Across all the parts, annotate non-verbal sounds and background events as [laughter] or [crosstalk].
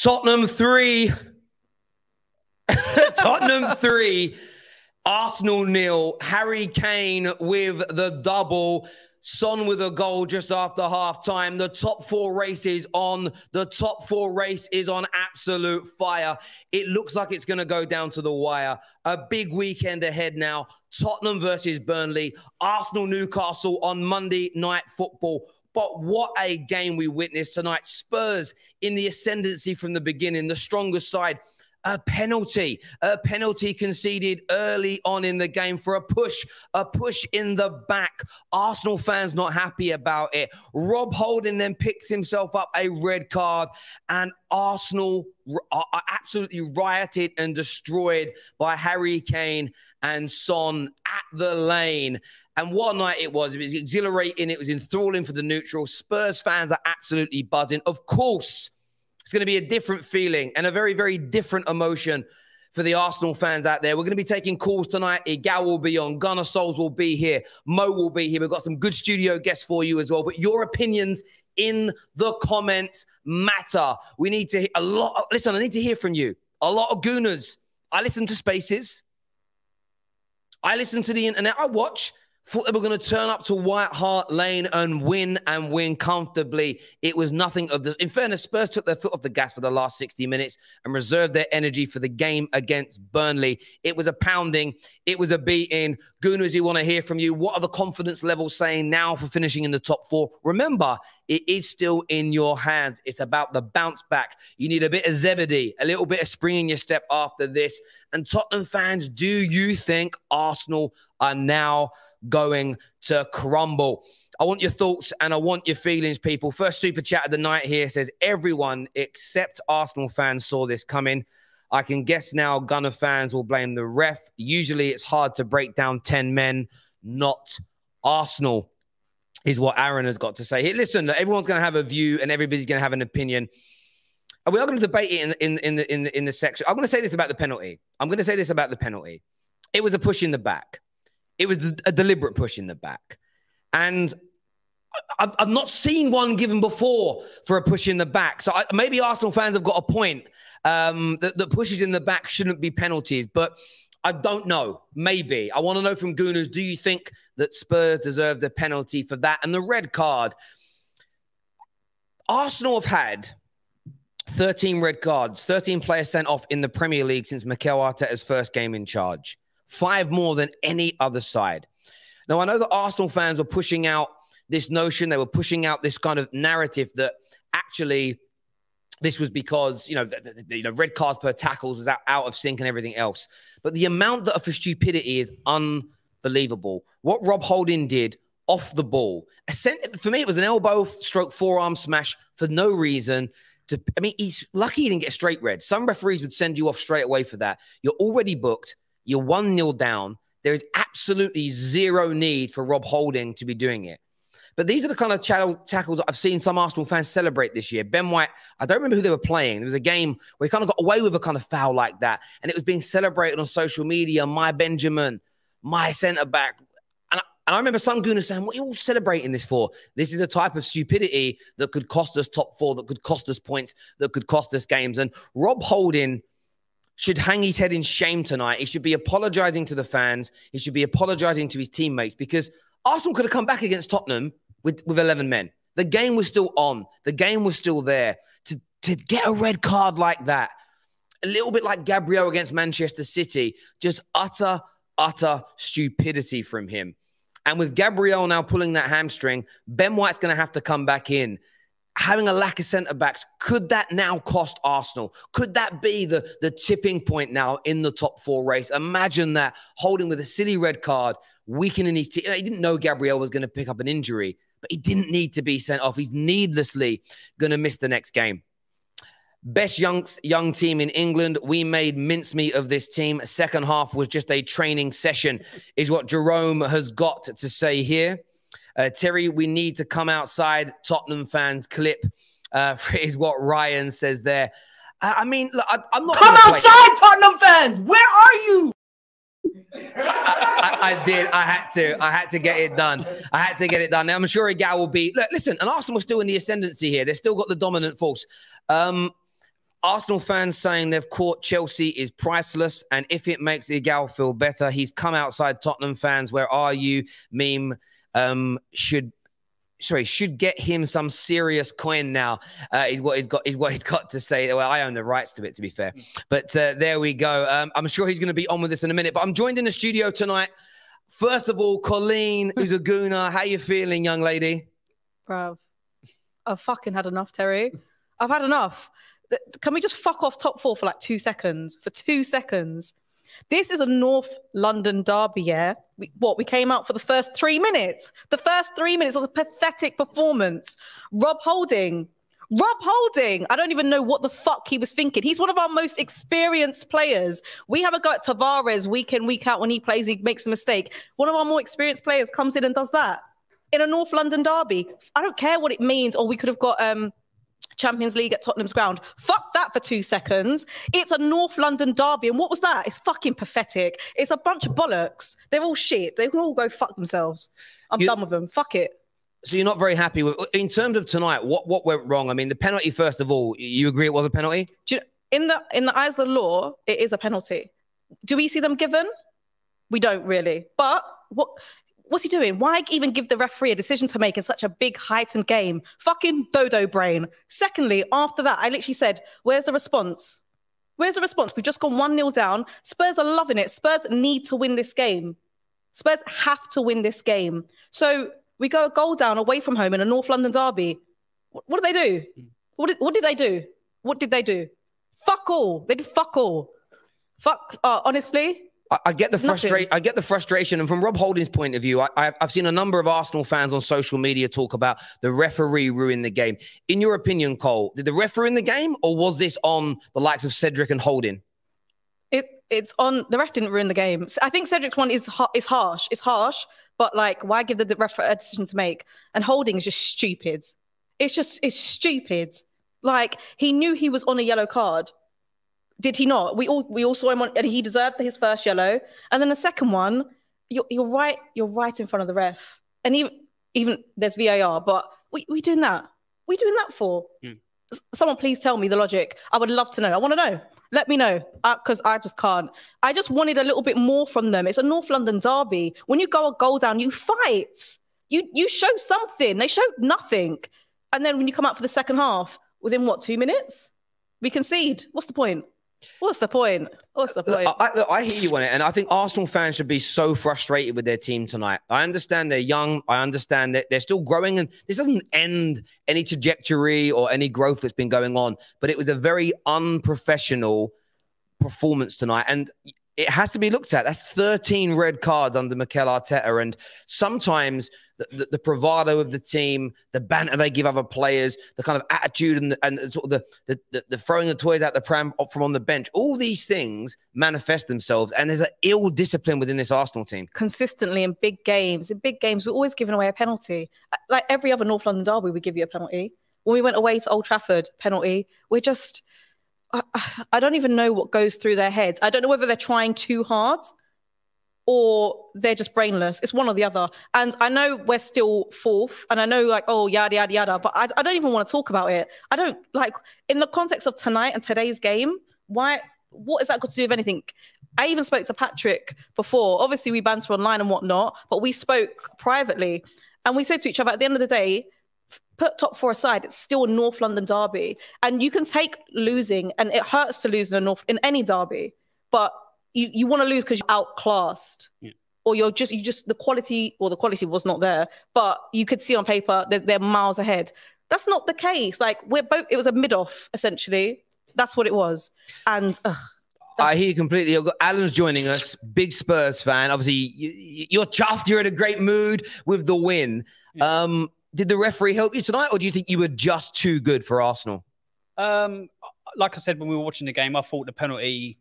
Tottenham three. [laughs] Tottenham three. Arsenal nil. Harry Kane with the double. Son with a goal just after half time. The top four race is on. The top four race is on absolute fire. It looks like it's going to go down to the wire. A big weekend ahead now. Tottenham versus Burnley. Arsenal Newcastle on Monday night football. But what a game we witnessed tonight. Spurs in the ascendancy from the beginning, the strongest side a penalty, a penalty conceded early on in the game for a push, a push in the back. Arsenal fans not happy about it. Rob Holding then picks himself up a red card, and Arsenal are absolutely rioted and destroyed by Harry Kane and Son at the lane. And what a night it was. It was exhilarating. It was enthralling for the neutral. Spurs fans are absolutely buzzing. Of course, it's going to be a different feeling and a very, very different emotion for the Arsenal fans out there. We're going to be taking calls tonight. Igal will be on. Gunnar Souls will be here. Mo will be here. We've got some good studio guests for you as well. But your opinions in the comments matter. We need to a lot. Listen, I need to hear from you. A lot of gooners. I listen to Spaces. I listen to the internet. I watch. Thought they were going to turn up to White Hart Lane and win and win comfortably. It was nothing of the. In fairness, Spurs took their foot off the gas for the last 60 minutes and reserved their energy for the game against Burnley. It was a pounding. It was a beating. Gooners, we want to hear from you. What are the confidence levels saying now for finishing in the top four? Remember, it is still in your hands. It's about the bounce back. You need a bit of Zebedee, a little bit of spring in your step after this. And Tottenham fans, do you think Arsenal are now? Going to crumble. I want your thoughts and I want your feelings, people. First super chat of the night here says everyone except Arsenal fans saw this coming. I can guess now Gunner fans will blame the ref. Usually it's hard to break down 10 men, not Arsenal, is what Aaron has got to say. Hey, listen, everyone's going to have a view and everybody's going to have an opinion. And we are going to debate it in, in, in, the, in, the, in the section. I'm going to say this about the penalty. I'm going to say this about the penalty. It was a push in the back. It was a deliberate push in the back. And I've, I've not seen one given before for a push in the back. So I, maybe Arsenal fans have got a point um, that, that pushes in the back shouldn't be penalties. But I don't know. Maybe. I want to know from Gooners do you think that Spurs deserved a penalty for that? And the red card. Arsenal have had 13 red cards, 13 players sent off in the Premier League since Mikel Arteta's first game in charge five more than any other side. Now, I know that Arsenal fans were pushing out this notion, they were pushing out this kind of narrative that actually this was because, you know, the, the, you know red cards per tackles was out, out of sync and everything else. But the amount that for stupidity is unbelievable. What Rob Holding did off the ball, for me, it was an elbow stroke forearm smash for no reason. To, I mean, he's lucky he didn't get a straight red. Some referees would send you off straight away for that. You're already booked. You're 1 0 down. There is absolutely zero need for Rob Holding to be doing it. But these are the kind of tackles I've seen some Arsenal fans celebrate this year. Ben White, I don't remember who they were playing. There was a game where he kind of got away with a kind of foul like that. And it was being celebrated on social media. My Benjamin, my centre back. And I, and I remember some gooners saying, What are you all celebrating this for? This is a type of stupidity that could cost us top four, that could cost us points, that could cost us games. And Rob Holding should hang his head in shame tonight. He should be apologizing to the fans. He should be apologizing to his teammates because Arsenal could have come back against Tottenham with, with 11 men. The game was still on. The game was still there. To, to get a red card like that, a little bit like Gabriel against Manchester City, just utter, utter stupidity from him. And with Gabriel now pulling that hamstring, Ben White's going to have to come back in having a lack of centre backs, could that now cost Arsenal? Could that be the, the tipping point now in the top four race? Imagine that holding with a silly red card, weakening his team. He didn't know Gabriel was going to pick up an injury, but he didn't need to be sent off. He's needlessly going to miss the next game. Best young, young team in England. We made mincemeat of this team. Second half was just a training session, is what Jerome has got to say here. Uh, Terry, we need to come outside. Tottenham fans clip uh, [laughs] is what Ryan says there. I, I mean, look, I, am not come outside, Tottenham fans. Where are you? I, I, did. I had to. I had to get it done. I had to get it done. Now, I'm sure a Igal will be. Look, listen, and Arsenal are still in the ascendancy here. They've still got the dominant force. Um, Arsenal fans saying they've caught Chelsea is priceless. And if it makes Igal feel better, he's come outside Tottenham fans. Where are you? Meme um, should sorry, should get him some serious coin now. Uh, is what he's got. Is what he's got to say. Well, I own the rights to it, to be fair. But uh, there we go. Um, I'm sure he's going to be on with us in a minute. But I'm joined in the studio tonight. First of all, Colleen [laughs] Uzaguna, how you feeling, young lady? Bruv, I've fucking had enough, Terry. I've had enough. Can we just fuck off top four for like two seconds? For two seconds. This is a North London derby, yeah? We, what, we came out for the first three minutes? The first three minutes was a pathetic performance. Rob Holding, Rob Holding, I don't even know what the fuck he was thinking. He's one of our most experienced players. We have a guy Tavares week in, week out when he plays, he makes a mistake. One of our more experienced players comes in and does that in a North London derby. I don't care what it means, or we could have got um, Champions League at Tottenham's ground. Fuck that for two seconds. It's a North London derby. And what was that? It's fucking pathetic. It's a bunch of bollocks. They're all shit. They can all go fuck themselves. I'm you, done with them. Fuck it. So you're not very happy with in terms of tonight, what what went wrong? I mean, the penalty, first of all, you agree it was a penalty? You, in the in the eyes of the law, it is a penalty. Do we see them given? We don't really. But what what's he doing? Why even give the referee a decision to make in such a big heightened game? Fucking dodo brain. Secondly, after that, I literally said, Where's the response? Where's the response? We've just gone 1 0 down. Spurs are loving it. Spurs need to win this game. Spurs have to win this game. So we go a goal down away from home in a North London derby. What, did they do? What did, what did they do? What did they do? Fuck all. They did fuck all. Fuck, uh, honestly, I, I get the frustration. I get the frustration, and from Rob Holding's point of view, I, I've, I've seen a number of Arsenal fans on social media talk about the referee ruined the game. In your opinion, Cole, did the referee in the game, or was this on the likes of Cedric and Holding? It it's on the ref didn't ruin the game. I think Cedric's one is is harsh. It's harsh, but like, why give the ref a decision to make? And Holding is just stupid. It's just it's stupid. Like he knew he was on a yellow card did he not? We all we all saw him on, and he deserved his first yellow. And then the second one, you're, you're right, you're right in front of the ref. And even even there's VAR, but we we doing that. We doing that for? Mm. Someone please tell me the logic. I would love to know. I want to know. Let me know because uh, I just can't. I just wanted a little bit more from them. It's a North London derby. When you go a goal down, you fight. You you show something. They showed nothing. And then when you come out for the second half, within what two minutes, we concede. What's the point? What's the point? What's the point? Look, I, look, I hear you on it, and I think Arsenal fans should be so frustrated with their team tonight. I understand they're young. I understand that they're still growing, and this doesn't end any trajectory or any growth that's been going on. But it was a very unprofessional performance tonight, and it has to be looked at. That's 13 red cards under Mikel Arteta. And sometimes the, the, the, bravado of the team, the banter they give other players, the kind of attitude and, the, and sort of the, the, the, throwing the toys out the pram from on the bench, all these things manifest themselves. And there's an ill discipline within this Arsenal team. Consistently in big games, in big games, we're always giving away a penalty. Uh, like every other North London derby, we give you a penalty. When we went away to Old Trafford, penalty. We're just I, don't even know what goes through their heads. I don't know whether they're trying too hard or they're just brainless. It's one or the other. And I know we're still fourth, and I know like oh yada yada yada, but I, I don't even want to talk about it. I don't like in the context of tonight and today's game. Why? What is that got to do with anything? I even spoke to Patrick before. Obviously, we banter online and whatnot, but we spoke privately, and we said to each other at the end of the day, put top four aside, it's still a North London derby. And you can take losing, and it hurts to lose in a North in any derby, but you, you want to lose because you're outclassed. Yeah. Or you're just you just the quality or the quality was not there, but you could see on paper that they're miles ahead. That's not the case. Like we're both it was a mid off essentially. That's what it was. And ugh, I hear you completely. You've got Alan's joining us, big Spurs fan. Obviously, you, are chuffed. You're in a great mood with the win. Yeah. Um, did the referee help you tonight, or do you think you were just too good for Arsenal? Um, like I said when we were watching the game, I thought the penalty,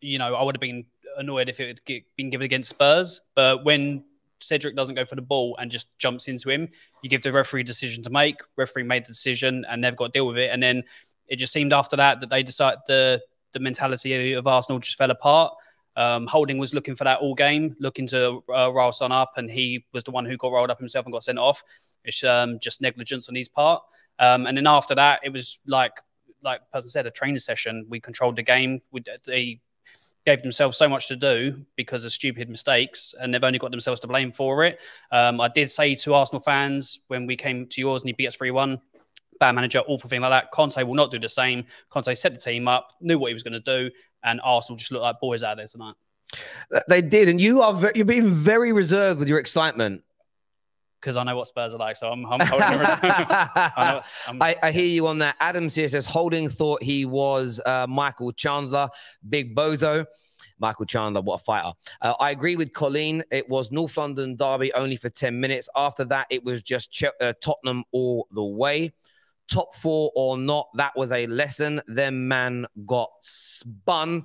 you know, I would have been annoyed if it had been given against Spurs. But when Cedric doesn't go for the ball and just jumps into him, you give the referee decision to make. Referee made the decision, and they've got to deal with it. And then it just seemed after that that they decided the the mentality of Arsenal just fell apart. Um, Holding was looking for that all game, looking to uh, roll Son up, and he was the one who got rolled up himself and got sent off. It's um, just negligence on his part. Um, and then after that, it was like like person said, a training session. We controlled the game. We, they gave themselves so much to do because of stupid mistakes, and they've only got themselves to blame for it. Um, I did say to Arsenal fans when we came to yours and he beat us 3 1, bad manager, awful thing like that. Conte will not do the same. Conte set the team up, knew what he was going to do, and Arsenal just looked like boys out there tonight. They did, and you are you're being very reserved with your excitement. Because I know what Spurs are like, so I'm, I'm holding [laughs] I, know, I'm, I, I hear you on that. Adams here says Holding thought he was uh, Michael Chandler, big bozo. Michael Chandler, what a fighter. Uh, I agree with Colleen. It was North London Derby only for 10 minutes. After that, it was just Ch- uh, Tottenham all the way. Top four or not, that was a lesson. Then man got spun.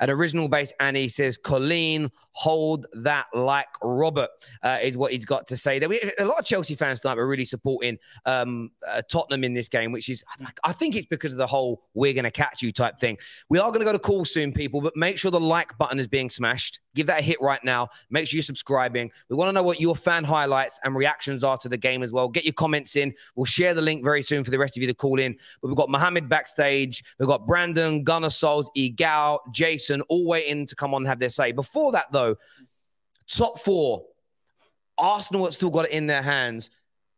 An original base, Annie says, Colleen, hold that like Robert, uh, is what he's got to say. There, we, a lot of Chelsea fans tonight were really supporting um, uh, Tottenham in this game, which is, I think it's because of the whole we're going to catch you type thing. We are going to go to call soon, people, but make sure the like button is being smashed. Give that a hit right now. Make sure you're subscribing. We want to know what your fan highlights and reactions are to the game as well. Get your comments in. We'll share the link very soon for the rest of you to call in. But we've got Mohammed backstage. We've got Brandon, Gunnar Souls, Igal, Jason, all waiting to come on and have their say. Before that, though, top four. Arsenal have still got it in their hands.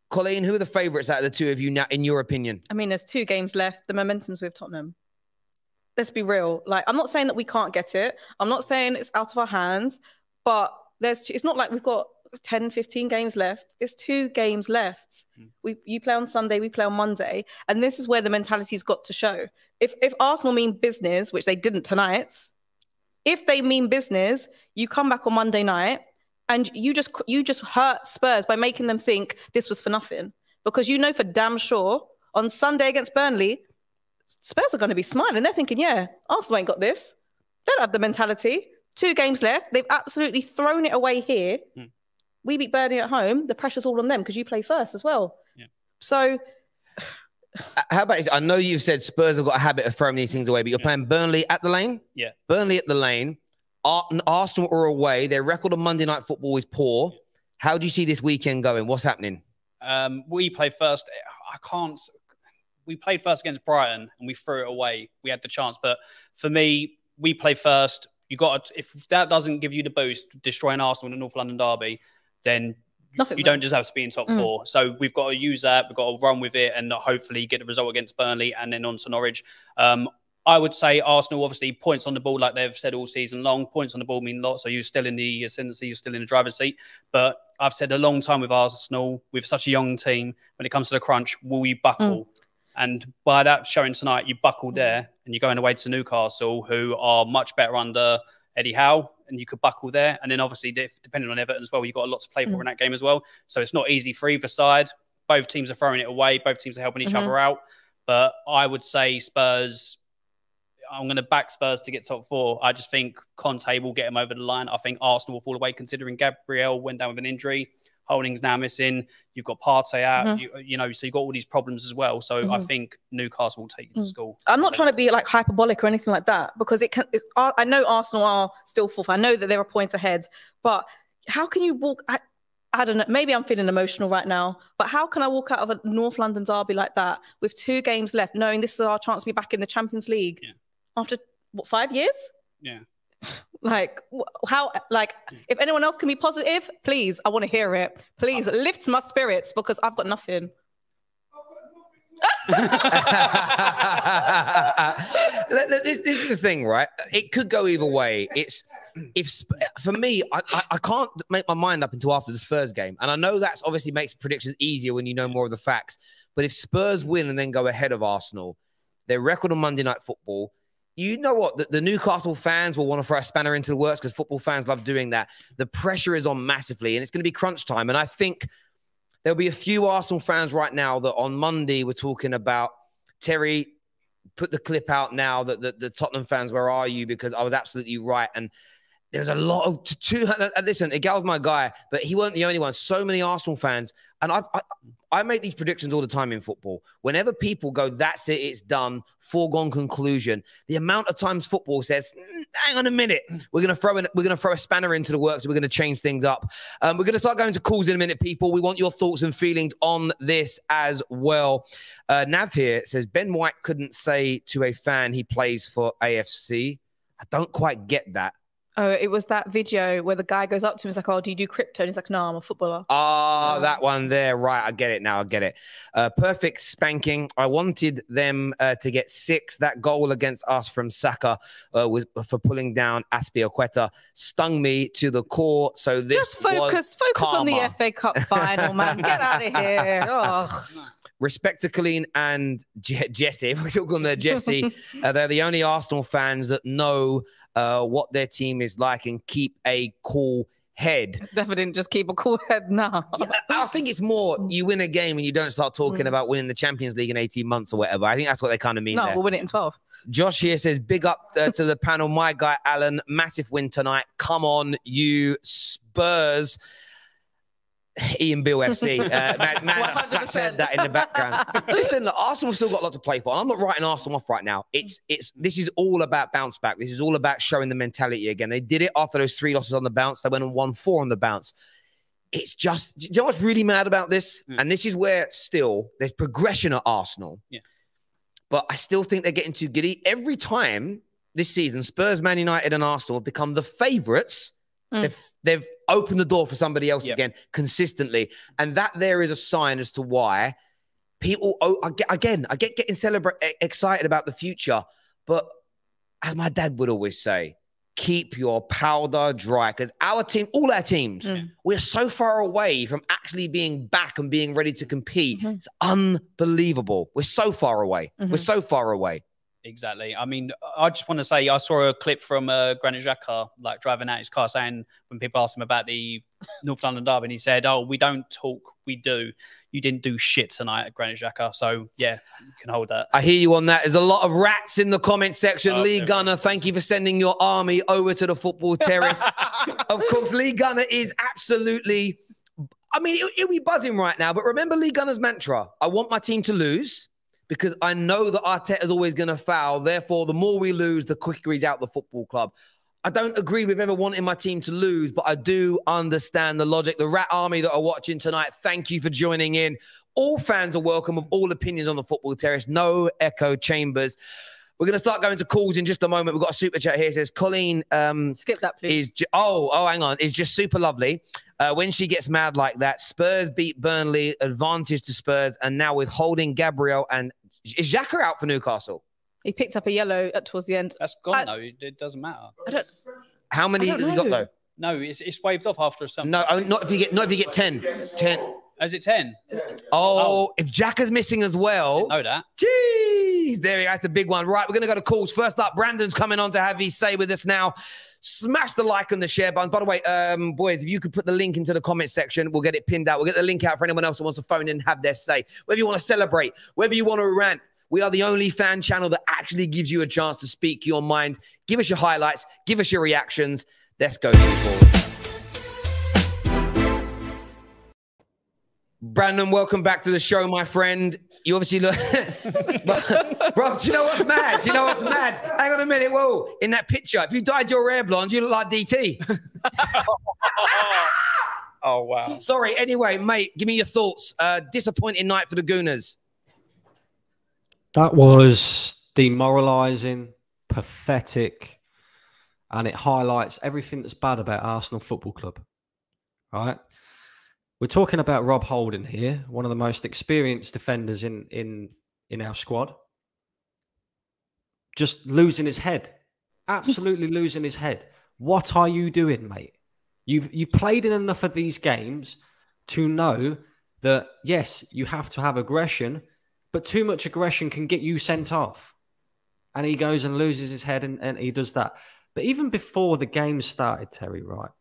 Colleen, who are the favourites out of the two of you now, in your opinion? I mean, there's two games left. The momentum's with Tottenham. Let's be real. Like, I'm not saying that we can't get it. I'm not saying it's out of our hands, but there's two, it's not like we've got 10, 15 games left. It's two games left. Hmm. We you play on Sunday, we play on Monday, and this is where the mentality's got to show. If if Arsenal mean business, which they didn't tonight, if they mean business, you come back on Monday night and you just you just hurt Spurs by making them think this was for nothing because you know for damn sure on Sunday against Burnley, Spurs are going to be smiling. They're thinking, yeah, Arsenal ain't got this. They don't have the mentality. Two games left. They've absolutely thrown it away here. Hmm. We beat Burnley at home. The pressure's all on them because you play first as well. Yeah. So [sighs] How about this? I know you've said Spurs have got a habit of throwing these things away, but you're Yeah. playing Burnley at the lane? Yeah. Burnley at the lane. Arsenal are away. Their record on Monday Night Football is poor. How do you see this weekend going? What's happening? Um, we play first. I can't. We played first against Brighton and we threw it away. We had the chance, but for me, we play first. You got to, if that doesn't give you the boost, destroying Arsenal in the North London derby, then Nothing you don't deserve to be in top Mm. four. So we've got to use that. We've got to run with it and hopefully get the result against Burnley and then on to Norwich. Um, I would say Arsenal, obviously, points on the ball, like they've said all season long. Points on the ball mean lots. So you're still in the ascendancy, you're still in the driver's seat. But I've said a long time with Arsenal, with such a young team, when it comes to the crunch, will you buckle? And by that showing tonight, you buckled there and you're going away to Newcastle, who are much better under Eddie Howe, and you could buckle there. And then obviously, depending on Everton as well, you've got a lot to play for in that game as well. So it's not easy for either side. Both teams are throwing it away. Both teams are helping each Mhm. other out. But I would say Spurs. I'm going to back Spurs to get top four. I just think Conte will get him over the line. I think Arsenal will fall away considering Gabriel went down with an injury. Holding's now missing. You've got Partey out. Mhm. You, you know, so you've got all these problems as well. So I Mhm. think Newcastle will take you to Mm. school. I'm not trying to be like hyperbolic or anything like that because it can. I I know Arsenal are still fourth. I know that they're a point ahead, but how can you walk? I, I don't know. Maybe I'm feeling emotional right now, but how can I walk out of a North London derby like that with two games left, knowing this is our chance to be back in the Champions League Yeah. after what five years? Yeah. Like how? Like if anyone else can be positive, please, I want to hear it. Please uh-huh. lift my spirits because I've got nothing. [laughs] Let- let- this, this is the thing, right? It could go either way. It's if for me, I, I, I can't make my mind up until after the Spurs game, and I know that's obviously makes predictions easier when you know more of the facts. But if Spurs win and then go ahead of Arsenal, their record on Monday Night Football. You know what? The, the Newcastle fans will want to throw a spanner into the works because football fans love doing that. The pressure is on massively, and it's going to be crunch time. And I think there'll be a few Arsenal fans right now that on Monday were talking about Terry. Put the clip out now that the, the Tottenham fans, where are you? Because I was absolutely right. And there's a lot of two. [laughs] Listen, Igal's my guy, but he wasn't the only one. So many Arsenal fans, and I, I, I make these predictions all the time in football. Whenever people go, "That's it, it's done," foregone conclusion. The amount of times football says, "Mm, "Hang on a minute, we're gonna throw in, we're gonna throw a spanner into the works. We're gonna change things up." Um, we're gonna start going to calls in a minute, people. We want your thoughts and feelings on this as well. Uh, Nav here says Ben White couldn't say to a fan he plays for AFC. I don't quite get that. Oh, it was that video where the guy goes up to him. He's like, "Oh, do you do crypto?" And he's like, "No, I'm a footballer." Ah, that one there. Right. I get it now. I get it. Uh, perfect spanking. I wanted them uh, to get six. That goal against us from Saka uh, was for pulling down Azpilicueta stung me to the core. So this Just focus, focus on the. FA Cup final, man. Get out of [laughs] here. Oh. Respect to Colleen and Je- Jesse. If [laughs] we're still calling her Jesse, [laughs] uh, they're the only Arsenal fans that know uh, what their team is like and keep a cool head. Definitely didn't just keep a cool head now. Yeah, I think it's more you win a game and you don't start talking Mm. about winning the Champions League in 18 months or whatever. I think that's what they kind of mean No, there. we'll win it in 12. Josh here says, big up uh, to the [laughs] panel. My guy, Alan, massive win tonight. Come on, you Spurs. Ian Bill FC. Uh, [laughs] man, man I 100%. said that in the background. [laughs] Listen, look, Arsenal still got a lot to play for. I'm not writing Arsenal off right now. It's it's this is all about bounce back. This is all about showing the mentality again. They did it after those three losses on the bounce. They went and won four on the bounce. It's just, do you know what's really mad about this? Mm. And this is where still there's progression at Arsenal. Yeah. But I still think they're getting too giddy. Every time this season, Spurs, Man United, and Arsenal have become the favourites. Mm. They've they've opened the door for somebody else Yep. again consistently, and that there is a sign as to why people. Oh, I get, again, I get getting celebrate excited about the future, but as my dad would always say, keep your powder dry because our team, all our teams, Mm. we're so far away from actually being back and being ready to compete. Mhm. It's unbelievable. We're so far away. We're Mhm. so far away. Exactly. I mean, I just want to say I saw a clip from uh, Granit Xhaka, like driving out his car, saying when people asked him about the North London derby, and he said, "Oh, we don't talk, we do. You didn't do shit tonight at Granit Xhaka, so yeah, you can hold that." I hear you on that. There's a lot of rats in the comment section. Oh, Lee okay. Gunner, thank you for sending your army over to the football terrace. [laughs] of course, Lee Gunner is absolutely. I mean, he'll, he'll be buzzing right now. But remember Lee Gunner's mantra: "I want my team to lose." Because I know that Arteta is always going to foul. Therefore, the more we lose, the quicker he's out the football club. I don't agree with ever wanting my team to lose, but I do understand the logic. The Rat Army that are watching tonight, thank you for joining in. All fans are welcome of all opinions on the football terrace. No echo chambers. We're going to start going to calls in just a moment. We've got a super chat here. It says Colleen um, Skip that, please. is ju- oh oh hang on is just super lovely. Uh, when she gets mad like that, Spurs beat Burnley, advantage to Spurs, and now withholding Gabriel and is Xhaka out for Newcastle? he picked up a yellow at, towards the end. That's gone I- though. It, it doesn't matter. I don't. How many I has don't he got though? No, it's, it's waved off after a certain. No, oh, not if you get not if you get 10. 10. Is it ten? Oh, if Xhaka's missing as well. Know that. Jeez, there we go. That's a big one. Right, we're going to go to calls. First up, Brandon's coming on to have his say with us now. Smash the like and the share button. By the way, um, boys, if you could put the link into the comment section, we'll get it pinned out. We'll get the link out for anyone else who wants to phone in and have their say. Whether you want to celebrate, whether you want to rant, we are the only fan channel that actually gives you a chance to speak your mind. Give us your highlights, give us your reactions. Let's go. Brandon, welcome back to the show, my friend. You obviously look, [laughs] bro, bro. Do you know what's mad? Do you know what's mad? Hang on a minute. Whoa! In that picture, if you dyed your hair blonde, you look like DT. [laughs] Oh wow. Sorry. Anyway, mate, give me your thoughts. Uh, disappointing night for the Gooners. That was demoralising, pathetic, and it highlights everything that's bad about Arsenal Football Club. Right? We're talking about Rob Holding here, one of the most experienced defenders in in in our squad. Just losing his head. Absolutely [laughs] losing his head. What are you doing, mate? You've you've played in enough of these games to know that yes, you have to have aggression, but too much aggression can get you sent off. And he goes and loses his head and, and he does that. But even before the game started, Terry, right?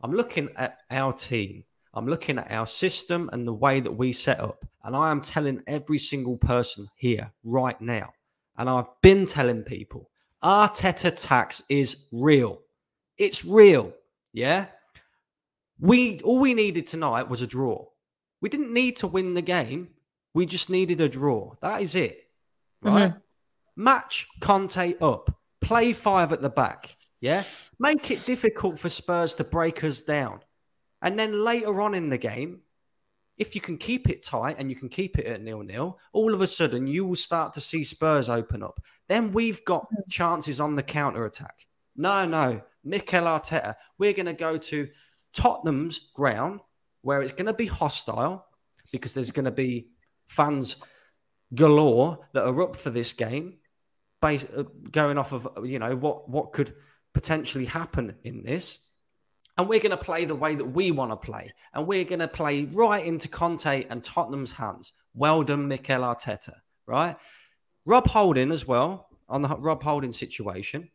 I'm looking at our team. I'm looking at our system and the way that we set up. And I am telling every single person here right now. And I've been telling people Arteta tax is real. It's real. Yeah. We all we needed tonight was a draw. We didn't need to win the game. We just needed a draw. That is it. Right? Mm-hmm. Match Conte up. Play five at the back. Yeah. Make it difficult for Spurs to break us down. And then later on in the game, if you can keep it tight and you can keep it at nil nil, all of a sudden you will start to see Spurs open up. Then we've got chances on the counter attack. No, no, Mikel Arteta, we're going to go to Tottenham's ground where it's going to be hostile because there's going to be fans galore that are up for this game, based, uh, going off of you know what what could potentially happen in this. And we're going to play the way that we want to play. And we're going to play right into Conte and Tottenham's hands. Well done, Mikel Arteta, right? Rob Holding as well, on the Rob Holding situation.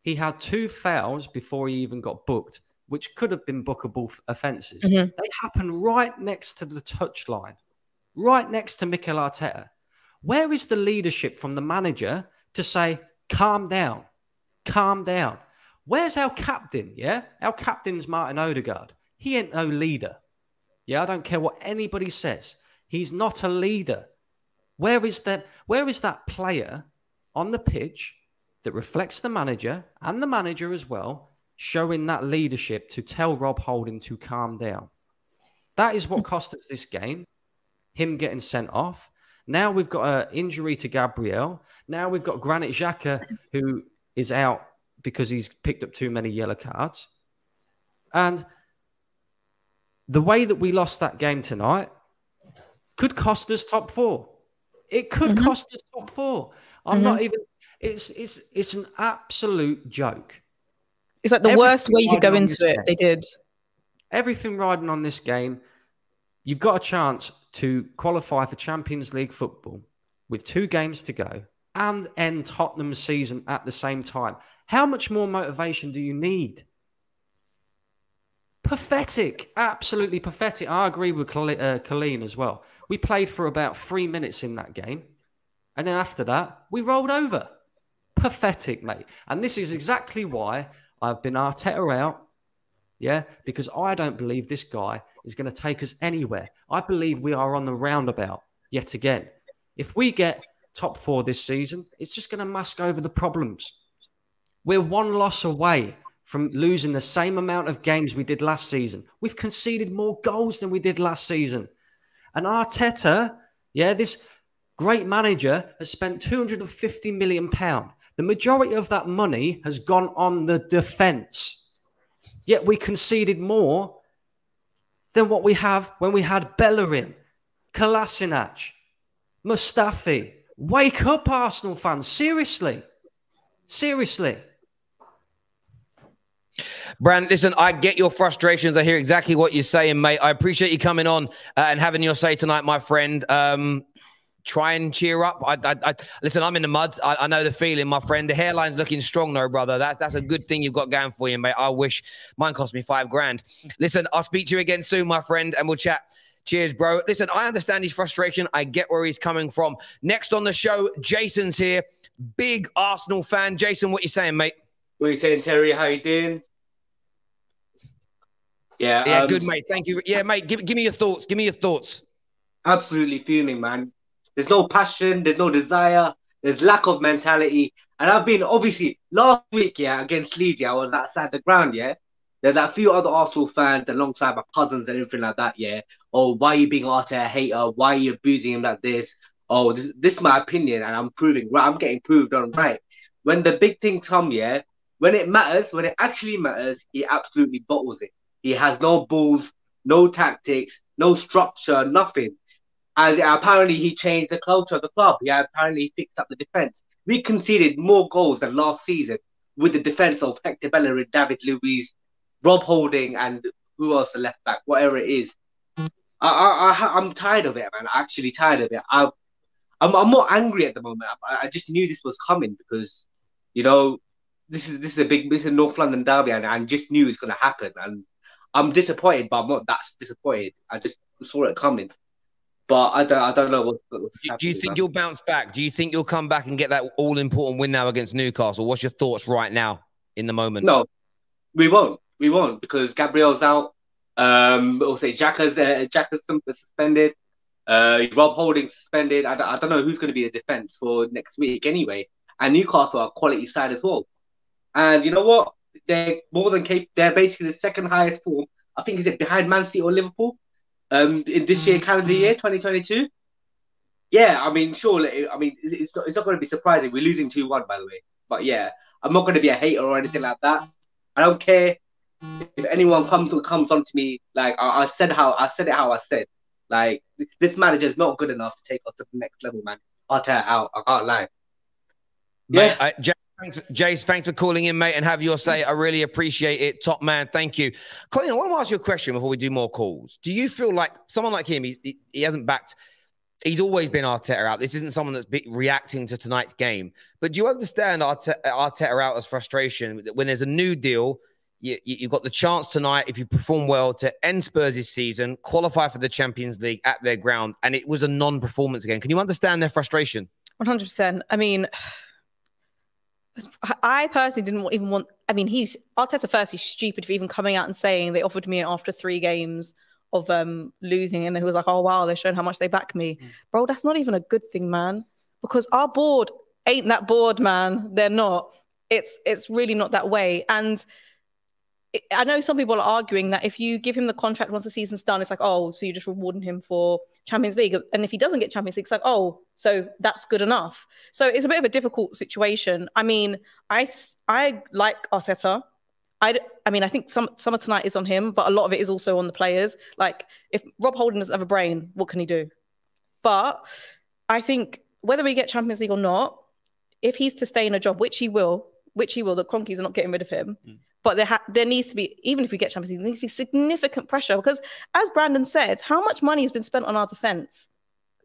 He had two fouls before he even got booked, which could have been bookable offences. Mhm. They happen right next to the touchline, right next to Mikel Arteta. Where is the leadership from the manager to say, calm down, calm down? Where's our captain? Yeah, our captain's Martin Odegaard. He ain't no leader. Yeah, I don't care what anybody says. He's not a leader. Where is that? Where is that player on the pitch that reflects the manager and the manager as well, showing that leadership to tell Rob Holding to calm down? That is what cost us this game. Him getting sent off. Now we've got an injury to Gabriel. Now we've got Granit Xhaka who is out because he's picked up too many yellow cards. And the way that we lost that game tonight could cost us top four. It could Mhm. cost us top four. I'm not even. It's it's it's an absolute joke. It's like the Everything worst way you could go into it. game. They did. Everything riding on this game. You've got a chance to qualify for Champions League football with two games to go and end Tottenham's season at the same time. How much more motivation do you need? Pathetic, absolutely pathetic. I agree with uh, Colleen as well. We played for about three minutes in that game, and then after that, we rolled over. Pathetic, mate. And this is exactly why I've been Arteta out. Yeah, because I don't believe this guy is going to take us anywhere. I believe we are on the roundabout yet again. If we get top four this season, it's just going to mask over the problems. We're one loss away from losing the same amount of games we did last season. We've conceded more goals than we did last season. And Arteta, yeah, this great manager has spent 250 million pound. The majority of that money has gone on the defense. Yet we conceded more than what we have when we had Bellerin, Kolasinac, Mustafi. Wake up, Arsenal fans. Seriously. Seriously. Brand, listen, I get your frustrations. I hear exactly what you're saying, mate. I appreciate you coming on uh, and having your say tonight, my friend. Um, try and cheer up. I, I, I listen. I'm in the mud. I, I know the feeling, my friend. The hairline's looking strong, though, brother. That's that's a good thing you've got going for you, mate. I wish mine cost me five grand. Listen, I'll speak to you again soon, my friend, and we'll chat. Cheers, bro. Listen, I understand his frustration. I get where he's coming from. Next on the show, Jason's here. Big Arsenal fan. Jason, what you saying, mate? What are you saying, Terry? How you doing? Yeah, Yeah, um, good, mate. Thank you. Yeah, mate. Give, give me your thoughts. Give me your thoughts. absolutely fuming, man. There's no passion, there's no desire, there's lack of mentality. And I've been obviously last week, yeah, against Leeds, yeah, I was outside the ground, yeah. There's a few other Arsenal fans alongside my cousins and everything like that, yeah. Oh, why are you being Arteta a hater? Why are you abusing him like this? Oh, this, this is my opinion, and I'm proving right. I'm getting proved on right. When the big things come, yeah, when it matters, when it actually matters, he absolutely bottles it. He has no balls, no tactics, no structure, nothing. As apparently he changed the culture of the club. He apparently fixed up the defense. We conceded more goals than last season with the defense of Hector Bellerin, David Luiz, Rob Holding, and who else the left back, whatever it is. I, I, I, I'm tired of it, man. I'm Actually tired of it. I, I'm, I'm more angry at the moment. I, I just knew this was coming because, you know, this is this is a big this is a North London derby, and I just knew it's going to happen. And I'm disappointed, but I'm not that disappointed. I just saw it coming. But I don't, I don't know what, what's Do, do you think man. you'll bounce back? Do you think you'll come back and get that all important win now against Newcastle? What's your thoughts right now in the moment? No, we won't. We won't because Gabriel's out. Um, also Xhaka's uh, Xhaka's suspended. Uh, Rob Holding suspended. I, don't- I don't know who's going to be the defense for next week anyway. And Newcastle are quality side as well. And you know what? They're more than capable. They're basically the second highest form. I think is it behind Man City or Liverpool? Um, in this year calendar year 2022. Yeah, I mean, sure. I mean, it's, it's not, it's not going to be surprising. We're losing two one, by the way. But yeah, I'm not going to be a hater or anything like that. I don't care if anyone comes comes on to me like I, I said how I said it how I said. Like th- this manager's not good enough to take us to the next level, man. I'll tear it out. I can't lie. Mate, Yeah. I, Jace, thanks, Jace, thanks for calling in, mate, and have your say. I really appreciate it. Top man, thank you. Colin, I want to ask you a question before we do more calls. Do you feel like someone like him, he, he hasn't backed, he's always been Arteta out. This isn't someone that's reacting to tonight's game. But do you understand Arteta, Arteta out as frustration when there's a new deal? You, you, you've got the chance tonight, if you perform well, to end Spurs' season, qualify for the Champions League at their ground, and it was a non performance again. Can you understand their frustration? One hundred percent. I mean, I personally didn't even want. I mean, he's Arteta. First, he's stupid for even coming out and saying they offered me it after three games of um losing, and he was like, "Oh wow, they're showing how much they back me, bro." That's not even a good thing, man. Because our board ain't that board, man. They're not. It's it's really not that way, and. I know some people are arguing that if you give him the contract once the season's done, it's like, oh, so you're just rewarding him for Champions League. And if he doesn't get Champions League, it's like, oh, so that's good enough. So it's a bit of a difficult situation. I mean, I I like Arteta. I mean, I think some some of tonight is on him, but a lot of it is also on the players. Like, if Rob Holding doesn't have a brain, what can he do? But I think whether we get Champions League or not, if he's to stay in a job, which he will, which he will, the Kroenkes are not getting rid of him. Hmm. But there, ha- there needs to be, even if we get Champions League, there needs to be significant pressure because, as Brandon said, how much money has been spent on our defense?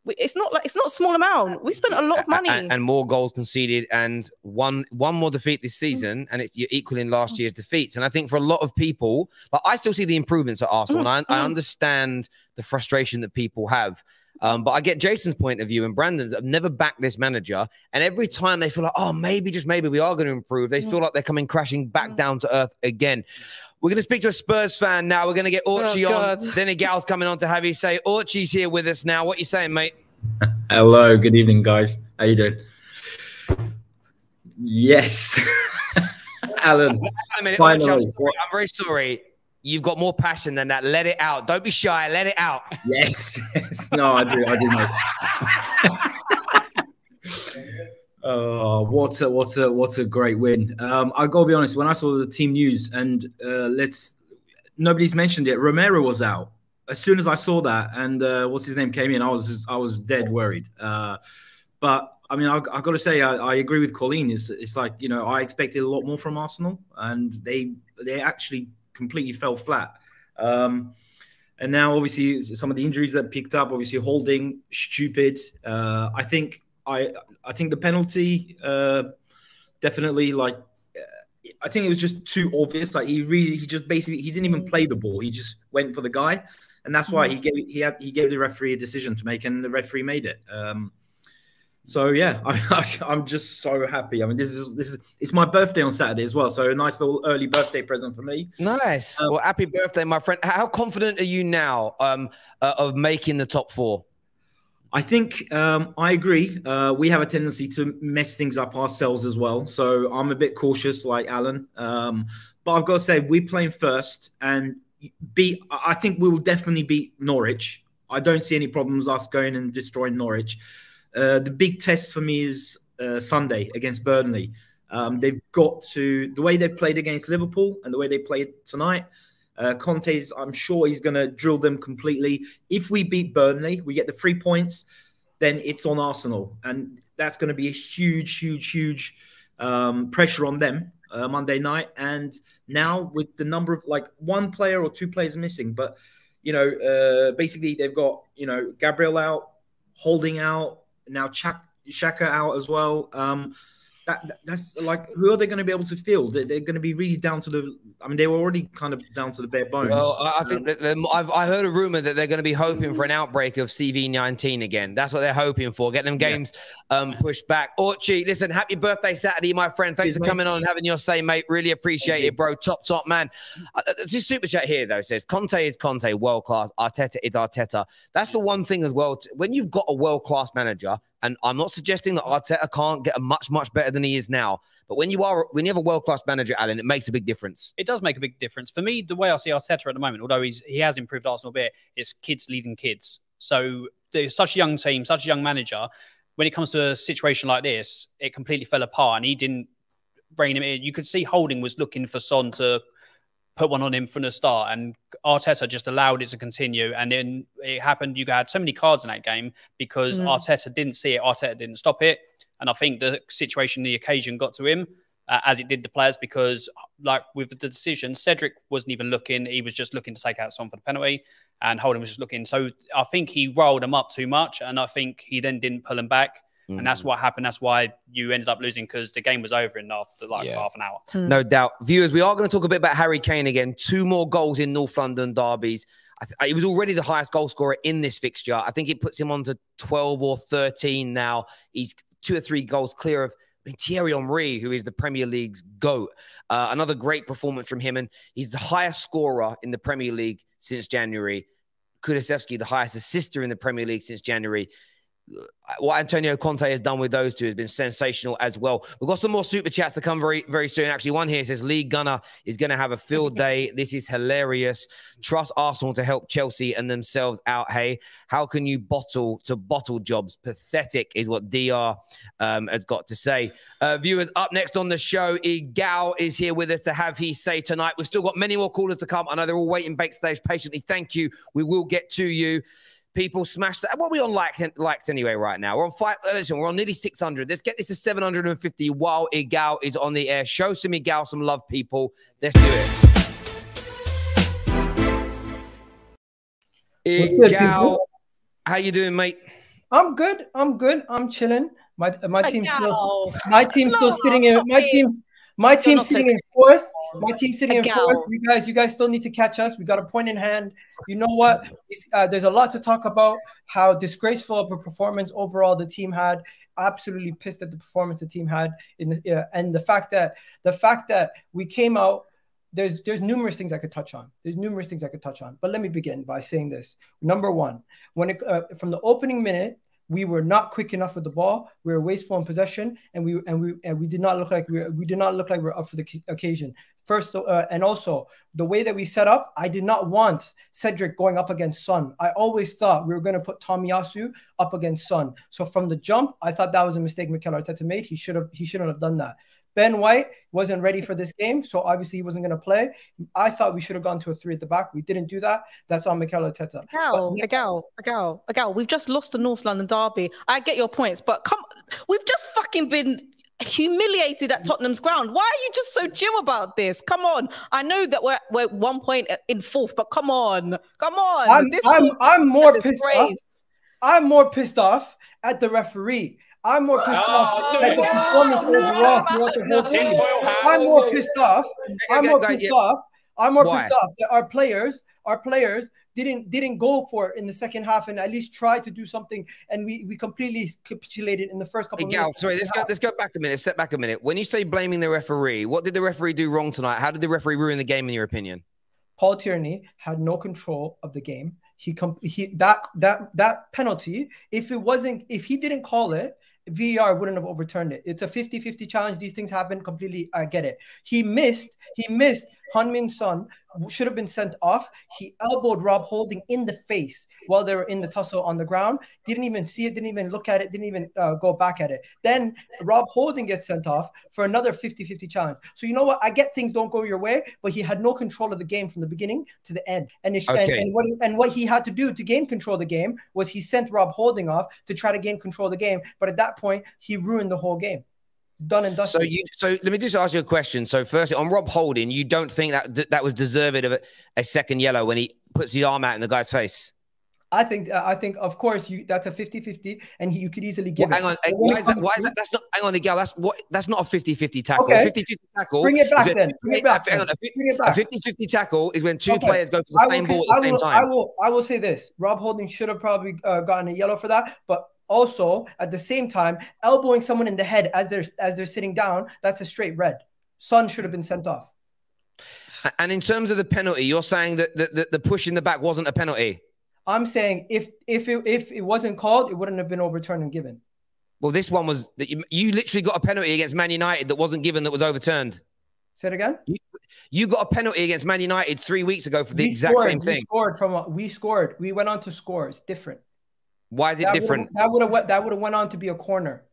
It's not like it's not a small amount. We spent a lot of money. and, and more goals conceded and one one more defeat this mm. season and it's you're equaling last mm. year's defeats and i think for a lot of people like i still see the improvements at arsenal mm, and I, I Mhm. understand the frustration that people have um, but i get jason's point of view and brandon's i've never backed this manager and every time they feel like oh maybe just maybe we are going to improve they feel like they're coming crashing back down to earth again we're going to speak to a Spurs fan now. We're going to get Orchie on. God. Then a gal's coming on to have you say, Orchie's here with us now. What you saying, mate? [laughs] Hello, good evening, guys. How you doing? Yes, [laughs] Alan. Wait a minute, Finally. Orchie, I'm, sorry. I'm very sorry. You've got more passion than that. Let it out. Don't be shy. Let it out. Yes. No, I do. I do know. Oh, what a what a what a great win! Um, I gotta be honest. When I saw the team news, and uh, let's nobody's mentioned it. Romero was out as soon as I saw that, and uh, what's his name came in. I was just, I was dead worried. Uh, but I mean, I, I got to say, I, I agree with Colleen. It's, it's like you know, I expected a lot more from Arsenal, and they they actually completely fell flat. Um, and now, obviously, some of the injuries that picked up, obviously, holding stupid. Uh, I think I I think the penalty uh, definitely like. uh, I think it was just too obvious. Like he really, he just basically he didn't even play the ball. He just went for the guy, and that's why he gave he had he gave the referee a decision to make, and the referee made it. Um, so yeah, [laughs] I, I'm just so happy. I mean, this is this is it's my birthday on Saturday as well, so a nice little early birthday present for me. Nice. Um, well, happy birthday, my friend. How confident are you now um, uh, of making the top four? I think um, I agree. Uh, we have a tendency to mess things up ourselves as well. So I'm a bit cautious, like Alan. Um, but I've got to say, we're playing first and beat. I think we will definitely beat Norwich. I don't see any problems us going and destroying Norwich. Uh, the big test for me is uh, Sunday against Burnley. Um, they've got to the way they played against Liverpool and the way they played tonight. Uh, Conte's, I'm sure he's going to drill them completely. If we beat Burnley, we get the three points, then it's on Arsenal, and that's going to be a huge, huge, huge um, pressure on them uh, Monday night. And now with the number of like one player or two players missing, but you know, uh, basically they've got you know Gabriel out, Holding out, now Chak- Xhaka out as well. Um, that, that- that's like who are they going to be able to field? They're, they're going to be really down to the. I mean, they were already kind of down to the bare bones. Well, I, I think Um, that I've I heard a rumor that they're going to be hoping for an outbreak of CV19 again. That's what they're hoping for. Get them Yeah. games um, pushed back. Orchie, listen, happy birthday Saturday, my friend. Thanks for mate. coming on and having your say, mate. Really appreciate it, bro. Top, top man. Uh, uh, this super chat here though says Conte is Conte, world class. Arteta is Arteta. That's the one thing as well. t- When you've got a world class manager, and I'm not suggesting that Arteta can't get a much much better than he is now, but when you are when you have a world class manager, Alan, it makes a big difference. it does make a big difference. For me, the way I see Arteta at the moment, although he's he has improved Arsenal a bit, it's kids leading kids. So there's such a young team, such a young manager. When it comes to a situation like this, it completely fell apart, and he didn't rein him in. You could see Holding was looking for Son to put one on him from the start, and Arteta just allowed it to continue. And then it happened. You had so many cards in that game because Mm. Arteta didn't see it. Arteta didn't stop it, and I think the situation, the occasion, got to him uh, as it did the players because, like with the decision, Cedric wasn't even looking. He was just looking to take out someone for the penalty, and Holding was just looking. So I think he rolled him up too much, and I think he then didn't pull him back. And Mm. that's what happened. That's why you ended up losing because the game was over in after like Yeah. half an hour. No doubt. Viewers, we are going to talk a bit about Harry Kane again. Two more goals in North London derbies. I th- he was already the highest goal scorer in this fixture. I think it puts him on to 12 or 13 now. He's two or three goals clear of I mean, Thierry Henry, who is the Premier League's GOAT. Uh, another great performance from him. And he's the highest scorer in the Premier League since January. Kulusevski, the highest assister in the Premier League since January what Antonio Conte has done with those two has been sensational as well. We've got some more super chats to come very, very soon. Actually, one here says Lee Gunner is going to have a field day. This is hilarious. Trust Arsenal to help Chelsea and themselves out. Hey, how can you bottle to bottle jobs? Pathetic is what DR um, has got to say. Uh, viewers, up next on the show, Igal is here with us to have his say tonight. We've still got many more callers to come. I know they're all waiting backstage patiently. Thank you. We will get to you people smash that. What are we on like likes anyway right now? We're on five. uh, Listen, we're on nearly 600. Let's get this to 750 while Igal is on the air. Show some Igal some love, people. Let's do it. What's Igal, how you doing, mate? I'm good. I'm good. I'm chilling. My my team's still my team's still sitting in my please. team's my You're team's sitting in fourth. My team's sitting in fourth. You guys, you guys still need to catch us. We got a point in hand. You know what? Uh, there's a lot to talk about. How disgraceful of a performance overall the team had. Absolutely pissed at the performance the team had in the uh, and the fact that the fact that we came out. There's there's numerous things I could touch on. There's numerous things I could touch on. But let me begin by saying this. Number one, when it uh, from the opening minute we were not quick enough with the ball. We were wasteful in possession, and we and we and we did not look like we were, we did not look like we are up for the occasion. First, uh, and also the way that we set up, I did not want Cedric going up against Sun. I always thought we were going to put Tomiyasu up against Sun. So from the jump, I thought that was a mistake Mikel Arteta made. He should have he shouldn't have done that. Ben White wasn't ready for this game, so obviously he wasn't going to play. I thought we should have gone to a three at the back. We didn't do that. That's on Mikel Arteta. Igal, But- Igal, Igal, Igal. We've just lost the North London derby. I get your points, but come, we've just fucking been humiliated at Tottenham's ground. Why are you just so chill about this? Come on. I know that we're we're one point in fourth, but come on, come on. I'm, This I'm, I'm more pissed off. I'm more pissed off at the referee. I'm more pissed off Oh, at the no. performance overall throughout the whole team. I'm more pissed off. I'm more pissed off. I'm more Why? pissed off that our players, our players didn't didn't go for it in the second half and at least try to do something. And we we completely capitulated in the first couple. Hey, Gal, sorry, let's go, let's go back a minute. Step back a minute. When you say blaming the referee, what did the referee do wrong tonight? How did the referee ruin the game, in your opinion? Paul Tierney had no control of the game. He com- he that that that penalty, if it wasn't if he didn't call it, VAR wouldn't have overturned it. It's a 50-50 challenge. These things happen completely. I get it. He missed, he missed Heung-min Son should have been sent off. He elbowed Rob Holding in the face while they were in the tussle on the ground. Didn't even see it, didn't even look at it, didn't even uh, go back at it. Then Rob Holding gets sent off for another 50-50 challenge. So you know what? I get things don't go your way, but he had no control of the game from the beginning to the end. And, it, Okay. and what he, and what he had to do to gain control of the game was he sent Rob Holding off to try to gain control of the game. But at that point, he ruined the whole game. Done and dusted. So you, so let me just ask you a question. So firstly, on Rob Holding, you don't think that that was deserved of a, a second yellow when he puts his arm out in the guy's face? I think uh, I think of course you that's a 50-50 and he, you could easily give Well, it. hang on. Why is that? Why is that? That's not. Hang on, Miguel. That's what. That's not a 50-50 tackle. Okay. A 50-50 tackle. Bring it back when- then. Bring it back. Hang on. A fi- Bring it a 50-50 tackle is when two Okay. players go for the I same will, ball at I the same will, time. I will, I will say this: Rob Holding should have probably uh, gotten a yellow for that, but also at the same time, elbowing someone in the head as they're as they're sitting down, that's a straight red. Son should have been sent off. And in terms of the penalty, you're saying that the, the, the push in the back wasn't a penalty. I'm saying if if it, if it wasn't called, it wouldn't have been overturned and given. Well, this one was that you, you literally got a penalty against Man United that wasn't given that was overturned. Say it again. You got a penalty against Man United three weeks ago for the we exact scored, same We thing. scored from a, we scored. We went on to score. It's different. Why is it That different? would've- That would have that would have went on to be a corner.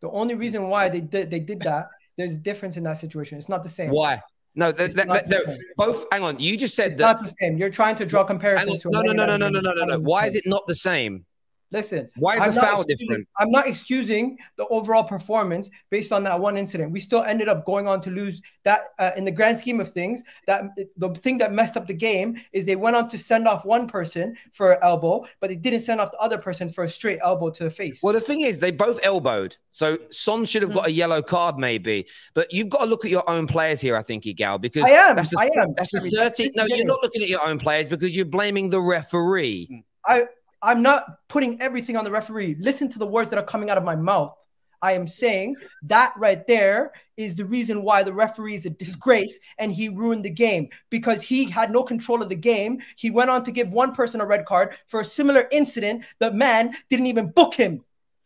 The only reason why they did they did that, there's a difference in that situation. It's not the same. Why? No, that, It's that, not that- the both. Hang on, you just said It's that. not the same. You're trying to draw comparisons on, to. no, no, no, no, no, no, no, no, no. Why is it not the same? Listen, Why is I'm the not foul excusing- different? I'm not excusing the overall performance based on that one incident. We still ended up going on to lose that uh, in the grand scheme of things. That the thing that messed up the game is they went on to send off one person for an elbow, but they didn't send off the other person for a straight elbow to the face. Well, the thing is, they both elbowed. So Son should have Hmm. got a yellow card, maybe. But you've got to look at your own players here, I think, Igal, because I am, That's the, I am. That's the Harry, that's 13th. just No, you're not looking at your own players because you're blaming the referee. I I'm not putting everything on the referee. Listen to the words that are coming out of my mouth. I am saying that right there is the reason why the referee is a disgrace and he ruined the game because he had no control of the game. He went on to give one person a red card for a similar incident. The man didn't even book him.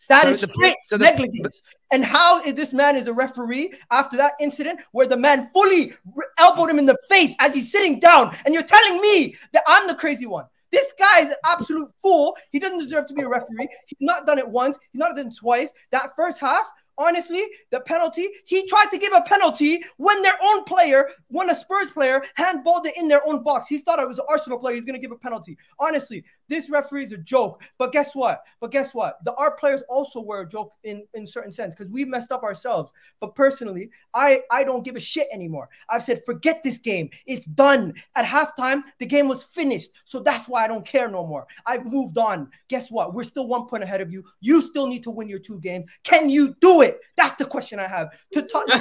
That So is the- straight so the- negligence. And how is this man is a referee after that incident where the man fully elbowed him in the face as he's sitting down? And you're telling me that I'm the crazy one. This guy is an absolute fool. He doesn't deserve to be a referee. He's not done it once. He's not done it twice. That first half, honestly, the penalty, he tried to give a penalty when their own player, when a Spurs player, handballed it in their own box. He thought it was an Arsenal player. He's going to give a penalty. Honestly, this referee is a joke. But guess what? But guess what? The our players also were a joke in in certain sense because we messed up ourselves. But personally, I I don't give a shit anymore. I've said forget this game. It's done. At halftime, the game was finished. So that's why I don't care no more. I've moved on. Guess what? We're still one point ahead of you. You still need to win your two games. Can you do it? That's the question I have to Tottenham.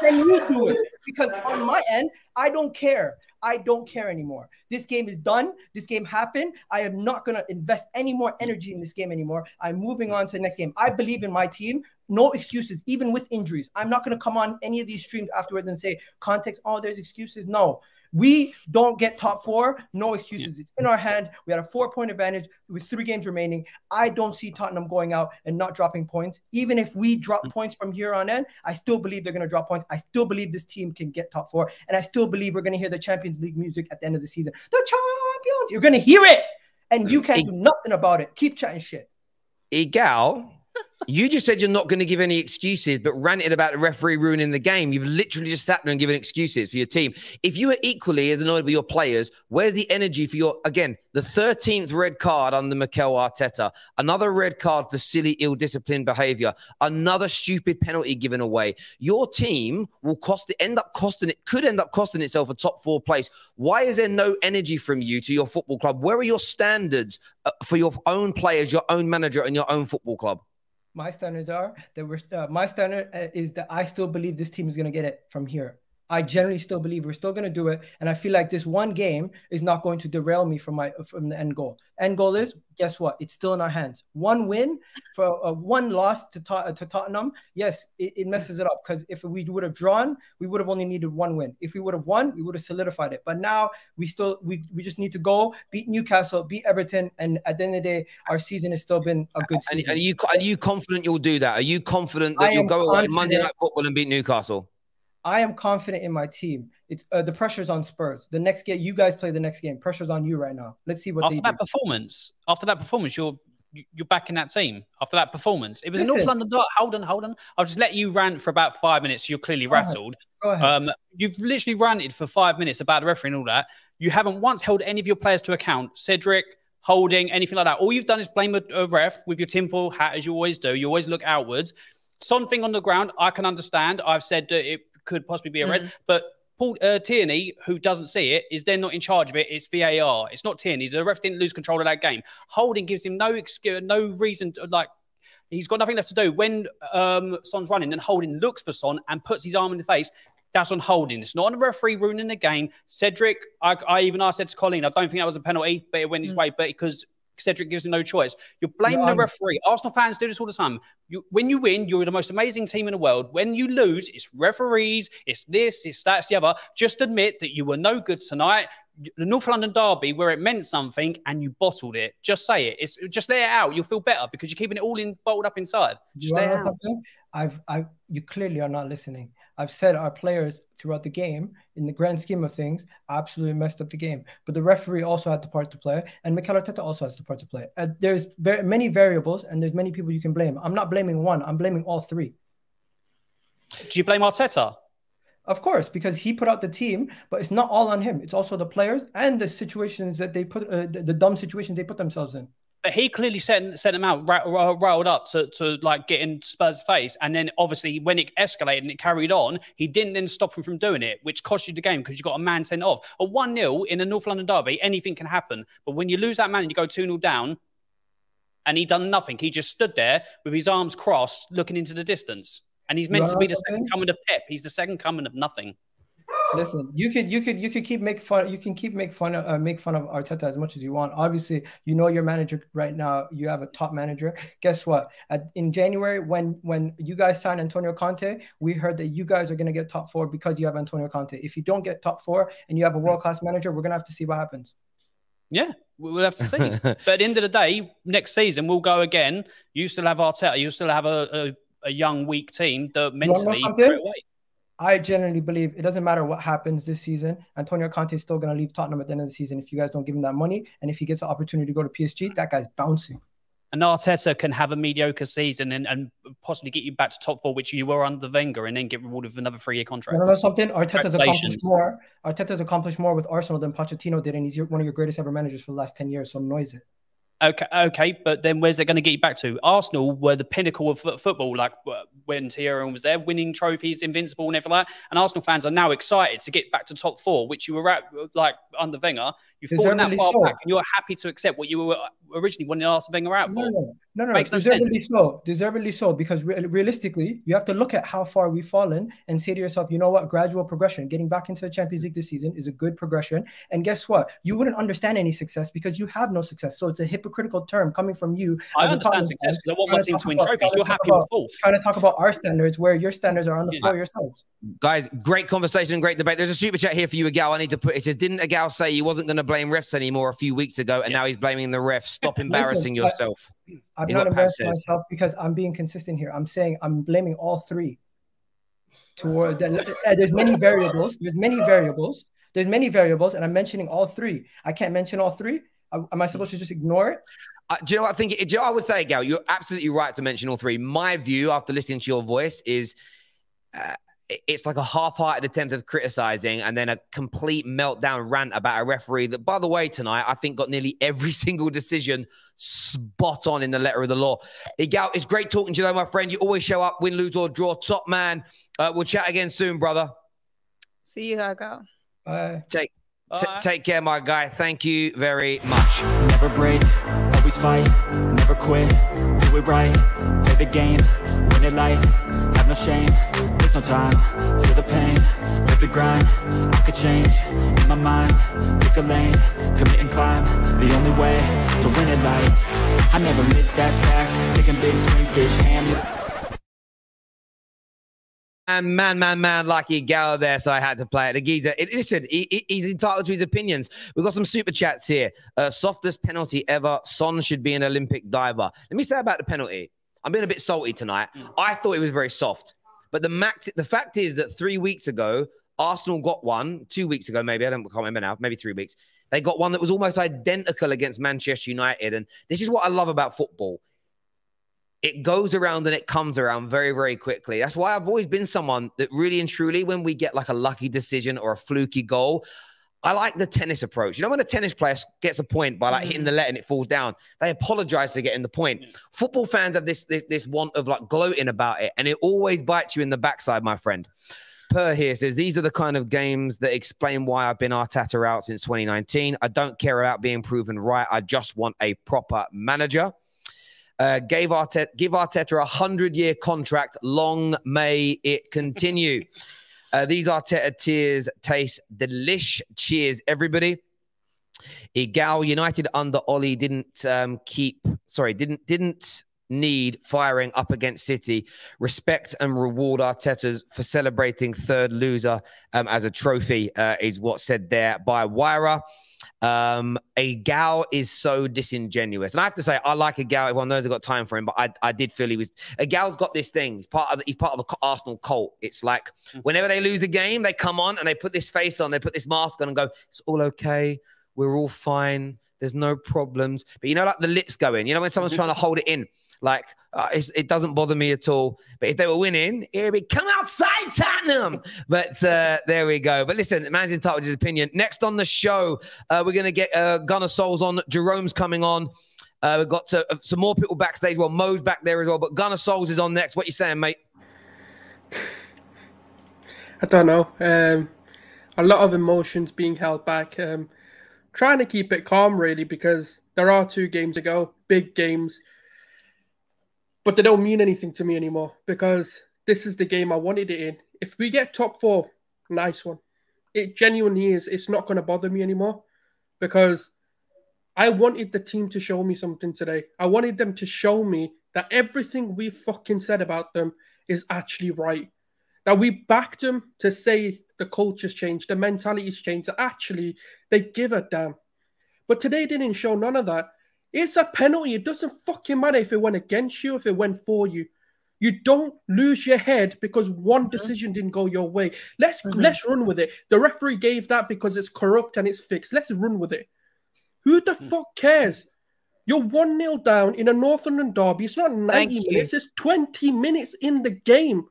Can you do it? Because on my end, I don't care. I don't care anymore. This game is done. This game happened. I am not going to invest any more energy in this game anymore. I'm moving on to the next game. I believe in my team. No excuses, even with injuries. I'm not going to come on any of these streams afterwards and say context. Oh, there's excuses. No, we don't get top four. No excuses. It's in our hand. We had a four point advantage with three games remaining. I don't see Tottenham going out and not dropping points. Even if we drop mm. points from here on in, I still believe they're going to drop points. I still believe this team can get top four. And I still believe we're going to hear the Champions League music at the end of the season. The champions. You're going to hear it. And you can't do nothing about it. Keep chatting shit. Igal, you just said you're not going to give any excuses, but ranted about the referee ruining the game. You've literally just sat there and given excuses for your team. If you were equally as annoyed with your players, where's the energy for your, again, the 13th red card under Mikel Arteta, another red card for silly, ill disciplined behavior, another stupid penalty given away? Your team will cost end up costing it, could end up costing itself a top four place. Why is there no energy from you to your football club? Where are your standards uh, for your own players, your own manager, and your own football club? My standards are that we're uh, my standard uh, is that I still believe this team is going to get it from here. I generally still believe we're still going to do it, and I feel like this one game is not going to derail me from my from the end goal. End goal is guess what? It's still in our hands. One win for a one loss to to Tottenham. Yes, it, it messes it up because if we would have drawn, we would have only needed one win. If we would have won, we would have solidified it. But now we still we we just need to go beat Newcastle, beat Everton, and at the end of the day, our season has still been a good season. and are you are you confident you'll do that? Are you confident I that you'll am go away Monday night football and beat Newcastle? I am confident in my team. It's uh, the pressure's on Spurs. The next game, you guys play the next game. Pressure's on you right now. Let's see what after that do. performance, after that performance, you're you're back in that team. After that performance, it was a North London. Hold on, hold on. I'll just let you rant for about five minutes. You're clearly Go ahead. rattled. Go ahead. Um, you've literally ranted for five minutes about the referee and all that. You haven't once held any of your players to account. Cedric, Holding, anything like that. All you've done is blame a, a ref with your tinfoil hat, as you always do. You always look outwards. Something on the ground, I can understand. I've said that it could possibly be a red, but Paul uh, Tierney, who doesn't see it, is then not in charge of it. It's VAR. It's not Tierney. The ref didn't lose control of that game. Holding gives him no excuse, no reason to, like he's got nothing left to do. When um, Son's running and Holding looks for Son and puts his arm in the face, that's on Holding. It's not on the referee ruining the game. Cedric, I, I even asked said to Colleen, I don't think that was a penalty, but it went his mm. way. But because Cedric gives him no choice. You're blaming You're the referee. Arsenal fans do this all the time. You, when you win, you're the most amazing team in the world. When you lose, it's referees, it's this, it's that, it's the other. Just admit that you were no good tonight. The North London derby, where it meant something, and you bottled it. Just say it. It's just lay it out. You'll feel better because you're keeping it all in bottled up inside. Just lay it out. I've, I, you clearly are not listening. I've said our players throughout the game, in the grand scheme of things, absolutely messed up the game. But the referee also had the part to play, and Mikel Arteta also has the part to play. Uh, there's very many variables, and there's many people you can blame. I'm not blaming one. I'm blaming all three. Do you blame Arteta? Of course, because he put out the team, but it's not all on him. It's also the players and the situations that they put, uh, the, the dumb situations they put themselves in. But he clearly sent sent him out riled up to, to like get in Spurs' face, and then obviously when it escalated and it carried on, he didn't then stop him from doing it, which cost you the game because you got a man sent off. A one 0 in a North London derby, anything can happen. But when you lose that man and you go two 0 down, and he done nothing, he just stood there with his arms crossed, looking into the distance, and he's meant to be the second coming of Pep. He's the second coming of nothing. Listen, you could you could you could keep make fun you can keep make fun of uh, make fun of Arteta as much as you want. Obviously, you know your manager right now. You have a top manager. Guess what? At, in January, when when you guys signed Antonio Conte, we heard that you guys are going to get top four because you have Antonio Conte. If you don't get top four and you have a world class manager, we're going to have to see what happens. Yeah, we'll have to see. [laughs] but at the end of the day, next season we'll go again. You still have Arteta. You still have a, a, a young, weak team that mentally. I genuinely believe it doesn't matter what happens this season. Antonio Conte is still going to leave Tottenham at the end of the season if you guys don't give him that money. And if he gets the opportunity to go to PSG, that guy's bouncing. And Arteta can have a mediocre season and, and possibly get you back to top four, which you were under Wenger, and then get rewarded with another three-year contract. You know something? Arteta's accomplished more. Arteta's accomplished more with Arsenal than Pochettino did, and he's one of your greatest ever managers for the last ten years. So noise it. Okay, okay, but then where's it going to get you back to? Arsenal were the pinnacle of football, like when Thierry was there, winning trophies, invincible, and everything like that. And Arsenal fans are now excited to get back to top four, which you were at like under Wenger. You've fallen that far so. back, and you're happy to accept what you were uh, originally wanting Arsene Wenger out for. No, no, no, Makes no deservedly sense. so. Deservedly so, because re- realistically, you have to look at how far we've fallen and say to yourself, you know what, gradual progression. Getting back into the Champions League this season is a good progression. And guess what? You wouldn't understand any success because you have no success. So it's a hypocritical term coming from you. I understand success because I want my team to win trophies. You're happy about, with both. Trying to talk about our standards where your standards are on the yeah. floor yourselves. Guys, great conversation, great debate. There's a super chat here for you, Igal. I need to put it says, didn't Igal say he wasn't going to blame refs anymore a few weeks ago, and yeah. now he's blaming the refs? Stop embarrassing Listen, yourself. I, I'm not embarrassing myself because I'm being consistent here. I'm saying I'm blaming all three. Toward uh, there's many variables. There's many variables. There's many variables, and I'm mentioning all three. I can't mention all three. Am I supposed to just ignore it? Uh, do you know what I think? Do you know I would say, Gal? You're absolutely right to mention all three. My view, after listening to your voice, is uh, it's like a half-hearted attempt of criticizing and then a complete meltdown rant about a referee that, by the way, tonight I think got nearly every [laughs] single decision spot on in the letter of the law. Igal, it's great talking to you, though, my friend. You always show up, win, lose, or draw. Top man. Uh, we'll chat again soon, brother. See you, Igal. Bye. Take, t- take care, my guy. Thank you very much. Never break, always fight, never quit, do it right, play the game, win it life, have no shame there's no time Feel the pain, live the grind I could change, in my mind Pick a lane, commit and climb The only way to win it life I never miss, that fact Taking big swings, bitch, hand and man, man, man, lucky Gallo there, so I had to play it. The geezer, it, listen, he, he's entitled to his opinions. We've got some super chats here. Uh, softest penalty ever. Son should be an Olympic diver. Let me say about the penalty. I'm being a bit salty tonight. Mm. I thought it was very soft. But the max, the fact is that three weeks ago, Arsenal got one. Two weeks ago, maybe I don't can't remember now. Maybe three weeks. They got one that was almost identical against Manchester United. And this is what I love about football. It goes around and it comes around very, very quickly. That's why I've always been someone that really and truly, when we get like a lucky decision or a fluky goal, I like the tennis approach. You know, when a tennis player gets a point by like hitting the net and it falls down, they apologize for getting the point. Football fans have this, this this want of like gloating about it, and it always bites you in the backside, my friend. Per here says these are the kind of games that explain why I've been Arteta out since 2019. I don't care about being proven right. I just want a proper manager. Uh, gave Arteta, give Arteta a hundred year contract. Long may it continue. [laughs] uh, these Arteta tears taste delish. Cheers, everybody. Igal United under Ole didn't um, keep. Sorry, didn't didn't need firing up against City. Respect and reward Arteta's for celebrating third loser um, as a trophy, uh, is what said there by Wyra. Um, a Gal is so disingenuous, and I have to say, I like a Gal. Everyone knows I've got time for him, but I, I did feel he was a Gal's got this thing. He's part of he's part of the Arsenal cult. It's like whenever they lose a game, they come on and they put this face on, they put this mask on, and go, "It's all okay. We're all fine. There's no problems." But you know, like the lips going. You know, when someone's trying to hold it in. Like uh, it doesn't bother me at all. But if they were winning, it'd be come outside, Tottenham. but uh, there we go. But listen, man's entitled to his opinion. Next on the show, uh, we're going to get uh, Gunner Souls on. Jerome's coming on. Uh, we've got uh, some more people backstage. Well, Mo's back there as well. But Gunner Souls is on next. What you saying, mate? [sighs] I don't know. Um, a lot of emotions being held back. Um, trying to keep it calm, really, because there are two games to go, big games but they don't mean anything to me anymore because this is the game I wanted it in. If we get top four, nice one. It genuinely is. It's not going to bother me anymore because I wanted the team to show me something today. I wanted them to show me that everything we fucking said about them is actually right. That we backed them to say the culture's changed, the mentality's changed, actually they give a damn. But today didn't show none of that. It's a penalty. It doesn't fucking matter if it went against you, if it went for you. You don't lose your head because one mm-hmm. decision didn't go your way. Let's mm-hmm. let's run with it. The referee gave that because it's corrupt and it's fixed. Let's run with it. Who the mm-hmm. fuck cares? You're one 0 down in a North London derby. It's not ninety minutes. It's twenty minutes in the game.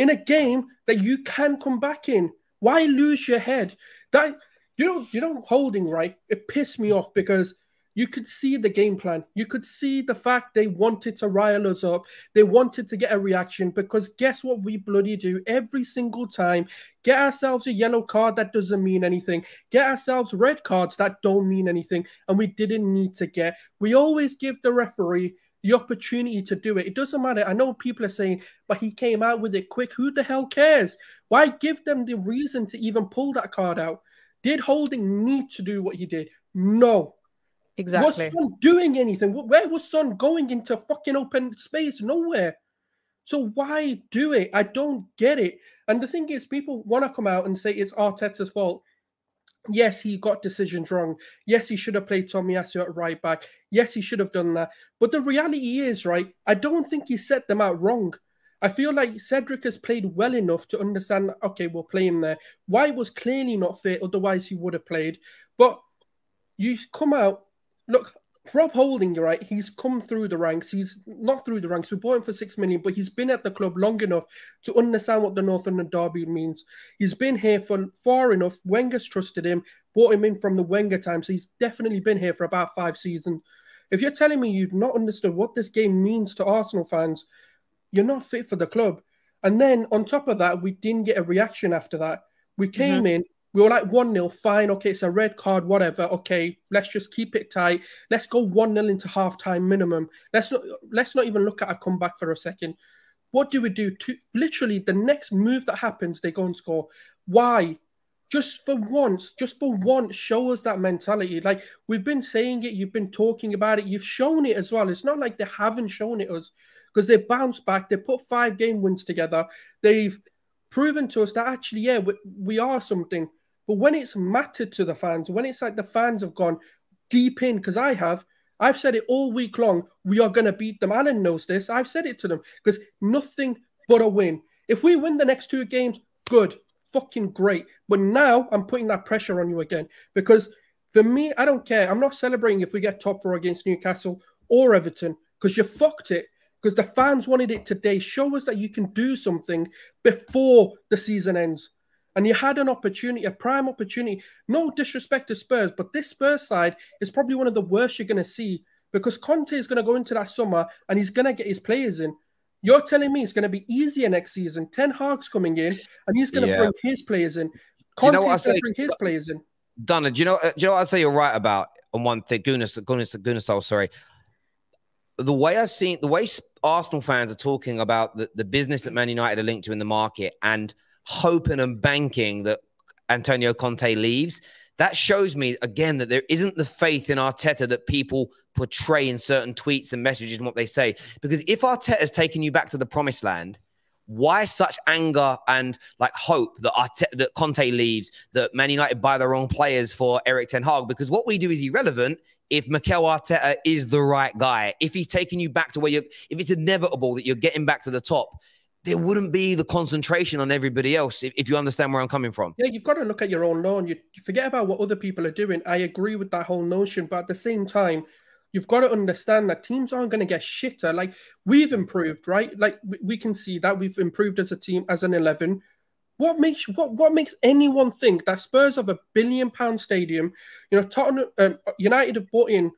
In a game that you can come back in. Why lose your head? That you know you know holding right. It pissed me off because you could see the game plan. You could see the fact they wanted to rile us up. They wanted to get a reaction because guess what we bloody do every single time? Get ourselves a yellow card that doesn't mean anything. Get ourselves red cards that don't mean anything. And we didn't need to get. We always give the referee the opportunity to do it. It doesn't matter. I know people are saying, but he came out with it quick. Who the hell cares? Why give them the reason to even pull that card out? Did Holding need to do what he did? No. Exactly. Was Son doing anything? Where was Son going into fucking open space? Nowhere. So why do it? I don't get it. And the thing is, people want to come out and say it's Arteta's fault. Yes, he got decisions wrong. Yes, he should have played Tomiyasu at right back. Yes, he should have done that. But the reality is, right, I don't think he set them out wrong. I feel like Cedric has played well enough to understand, okay, we'll play him there. Why was clearly not fit, otherwise he would have played. But you come out look, Rob Holding, you're right. He's come through the ranks. He's not through the ranks. We bought him for six million, but he's been at the club long enough to understand what the Northern Derby means. He's been here for far enough. Wenger's trusted him, bought him in from the Wenger time, so he's definitely been here for about five seasons. If you're telling me you've not understood what this game means to Arsenal fans, you're not fit for the club. And then on top of that, we didn't get a reaction after that. We came mm-hmm. in, we were like 1 0, fine. Okay, it's a red card, whatever. Okay, let's just keep it tight. Let's go 1 0 into half time minimum. Let's not let's not even look at a comeback for a second. What do we do? To literally the next move that happens, they go and score. Why? Just for once, just for once, show us that mentality. Like we've been saying it, you've been talking about it, you've shown it as well. It's not like they haven't shown it us because they bounced back, they put five game wins together, they've proven to us that actually, yeah, we, we are something but when it's mattered to the fans, when it's like the fans have gone deep in, because I have, I've said it all week long, we are going to beat them. Alan knows this. I've said it to them because nothing but a win. If we win the next two games, good, fucking great. But now I'm putting that pressure on you again because for me, I don't care. I'm not celebrating if we get top four against Newcastle or Everton because you fucked it. Because the fans wanted it today. Show us that you can do something before the season ends. And you had an opportunity, a prime opportunity. No disrespect to Spurs, but this Spurs side is probably one of the worst you're going to see because Conte is going to go into that summer and he's going to get his players in. You're telling me it's going to be easier next season. Ten Hag's coming in, and he's going to Yeah. bring his players in. Do you know Conte's going say? to bring his players in. Donna, do you know? uh, Do you know what I say? You're right about on one thing. Goodness, goodness, goodness. Oh, sorry. The way I've seen, the way Arsenal fans are talking about the, the business that Man United are linked to in the market and hoping and banking that Antonio Conte leaves, that shows me again that there isn't the faith in Arteta that people portray in certain tweets and messages and what they say. Because if Arteta's taken you back to the promised land, why such anger and like hope that Arte- that Conte leaves, that Man United buy the wrong players for Eric Ten Hag? Because what we do is irrelevant if Mikel Arteta is the right guy. If he's taking you back to where you're, if it's inevitable that you're getting back to the top, there wouldn't be the concentration on everybody else. If, if you understand where I'm coming from. Yeah, you've got to look at your own lawn. You, forget about what other people are doing. I agree with that whole notion, but at the same time, you've got to understand that teams aren't going to get shitter. Like we've improved, right? Like we, we can see that we've improved as a team, as an eleven. What makes what what makes anyone think that Spurs have a billion pound stadium? You know, Tottenham, um, United have brought in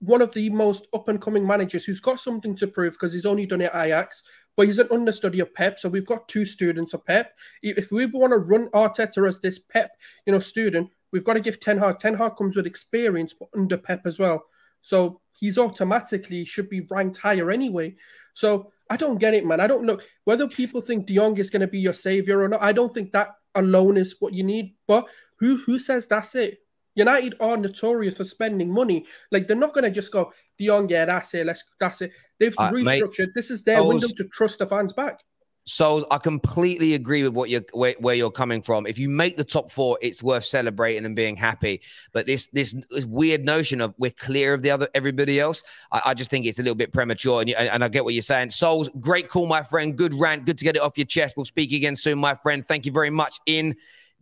one of the most up and coming managers who's got something to prove because he's only done it at Ajax, but he's an understudy of Pep. So we've got two students of Pep. If we want to run Arteta as this Pep, you know, student, we've got to give Ten Hag. Ten Hag comes with experience, but under Pep as well. So he's automatically should be ranked higher anyway. So I don't get it, man. I don't know whether people think De Jong is going to be your savior or not. I don't think that alone is what you need. But who who says that's it? United are notorious for spending money. Like they're not going to just go De Jong, yeah, that's it. Let's that's it. They've Uh, mate, restructured. this is their was- window to trust the fans back. So I completely agree with what you're where, where you're coming from. If you make the top four, it's worth celebrating and being happy. But this this, this weird notion of we're clear of the other everybody else, I, I just think it's a little bit premature. And, you, and I get what you're saying. Souls, great call, my friend. Good rant. Good to get it off your chest. We'll speak again soon, my friend. Thank you very much.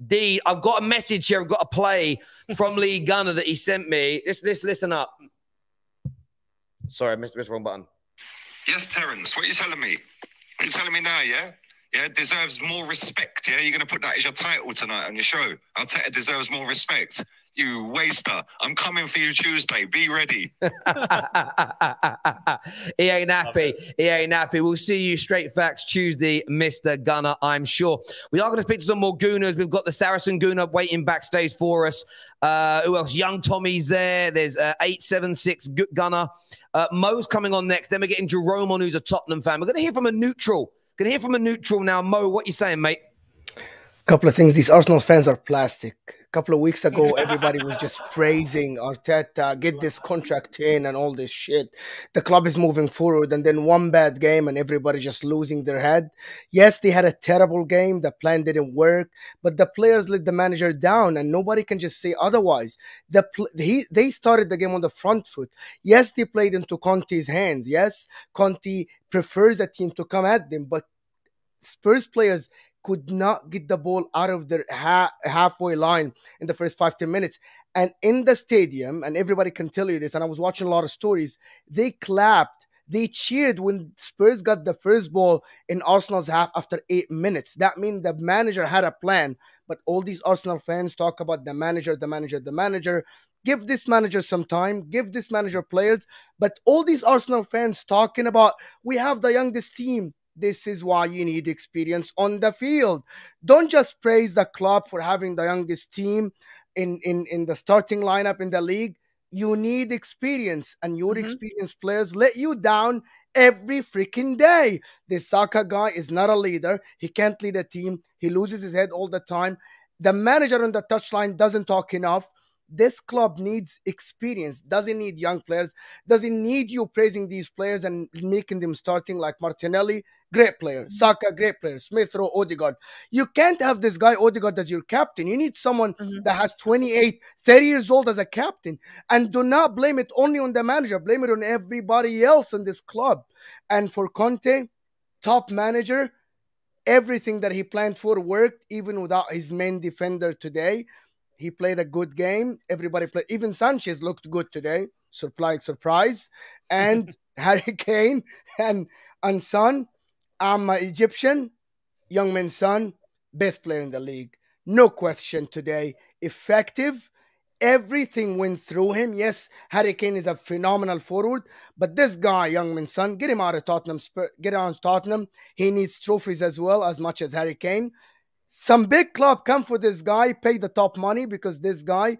Indeed, I've got a message here. I've got a play from [laughs] Lee Gunner that he sent me. Let's, let's listen up. Sorry, I missed, missed the wrong button. Yes, Terence, what are you telling me? What are you telling me now, yeah? Yeah, deserves more respect, yeah? You're going to put that as your title tonight on your show. Arteta deserves more respect. You waster. I'm coming for you Tuesday. Be ready. [laughs] he ain't happy. He ain't happy. We'll see you straight facts Tuesday, Mr. Gunner, I'm sure. We are going to speak to some more Gooners. We've got the Saracen Gooner waiting backstage for us. Uh, who else? Young Tommy's there. There's uh, 876 Gunner. Uh, Mo's coming on next. Then we're getting Jerome on, who's a Tottenham fan. We're going to hear from a neutral. Going to hear from a neutral now. Mo, what you saying, mate? A couple of things. These Arsenal fans are plastic. A couple of weeks ago, [laughs] everybody was just praising Arteta, get this contract in and all this shit. The club is moving forward, and then one bad game, and everybody just losing their head. Yes, they had a terrible game. The plan didn't work, but the players let the manager down, and nobody can just say otherwise. The pl- he they started the game on the front foot. Yes, they played into Conte's hands. Yes, Conte prefers the team to come at them, but Spurs players could not get the ball out of their ha- halfway line in the first five ten minutes. And in the stadium, and everybody can tell you this, and I was watching a lot of stories, they clapped, they cheered when Spurs got the first ball in Arsenal's half after eight minutes. That means the manager had a plan. But all these Arsenal fans talk about the manager, the manager, the manager. Give this manager some time, give this manager players. But all these Arsenal fans talking about we have the youngest team. This is why you need experience on the field. Don't just praise the club for having the youngest team in, in, in the starting lineup in the league. You need experience, and your Mhm. experienced players let you down every freaking day. This Saka guy is not a leader. He can't lead a team. He loses his head all the time. The manager on the touchline doesn't talk enough. This club needs experience, doesn't need young players, doesn't need you praising these players and making them starting like Martinelli, great player, Saka, great player, Smith Rowe, Odegaard. You can't have this guy Odegaard as your captain. You need someone Mhm. that has 28, 30 years old as a captain. And do not blame it only on the manager, blame it on everybody else in this club. And for Conte, top manager, everything that he planned for worked, even without his main defender today. He played a good game. Everybody played. Even Sanchez looked good today. Surprise, surprise. [laughs] And Harry Kane and and Son, I'm an Egyptian, young man's son, best player in the league. No question today. Effective. everything went through him. Yes, Harry Kane is a phenomenal forward, but this guy, Heung-min Son, get him out of Tottenham. Get out of Tottenham. He needs trophies as well as much as Harry Kane. Some big club come for this guy, pay the top money because this guy,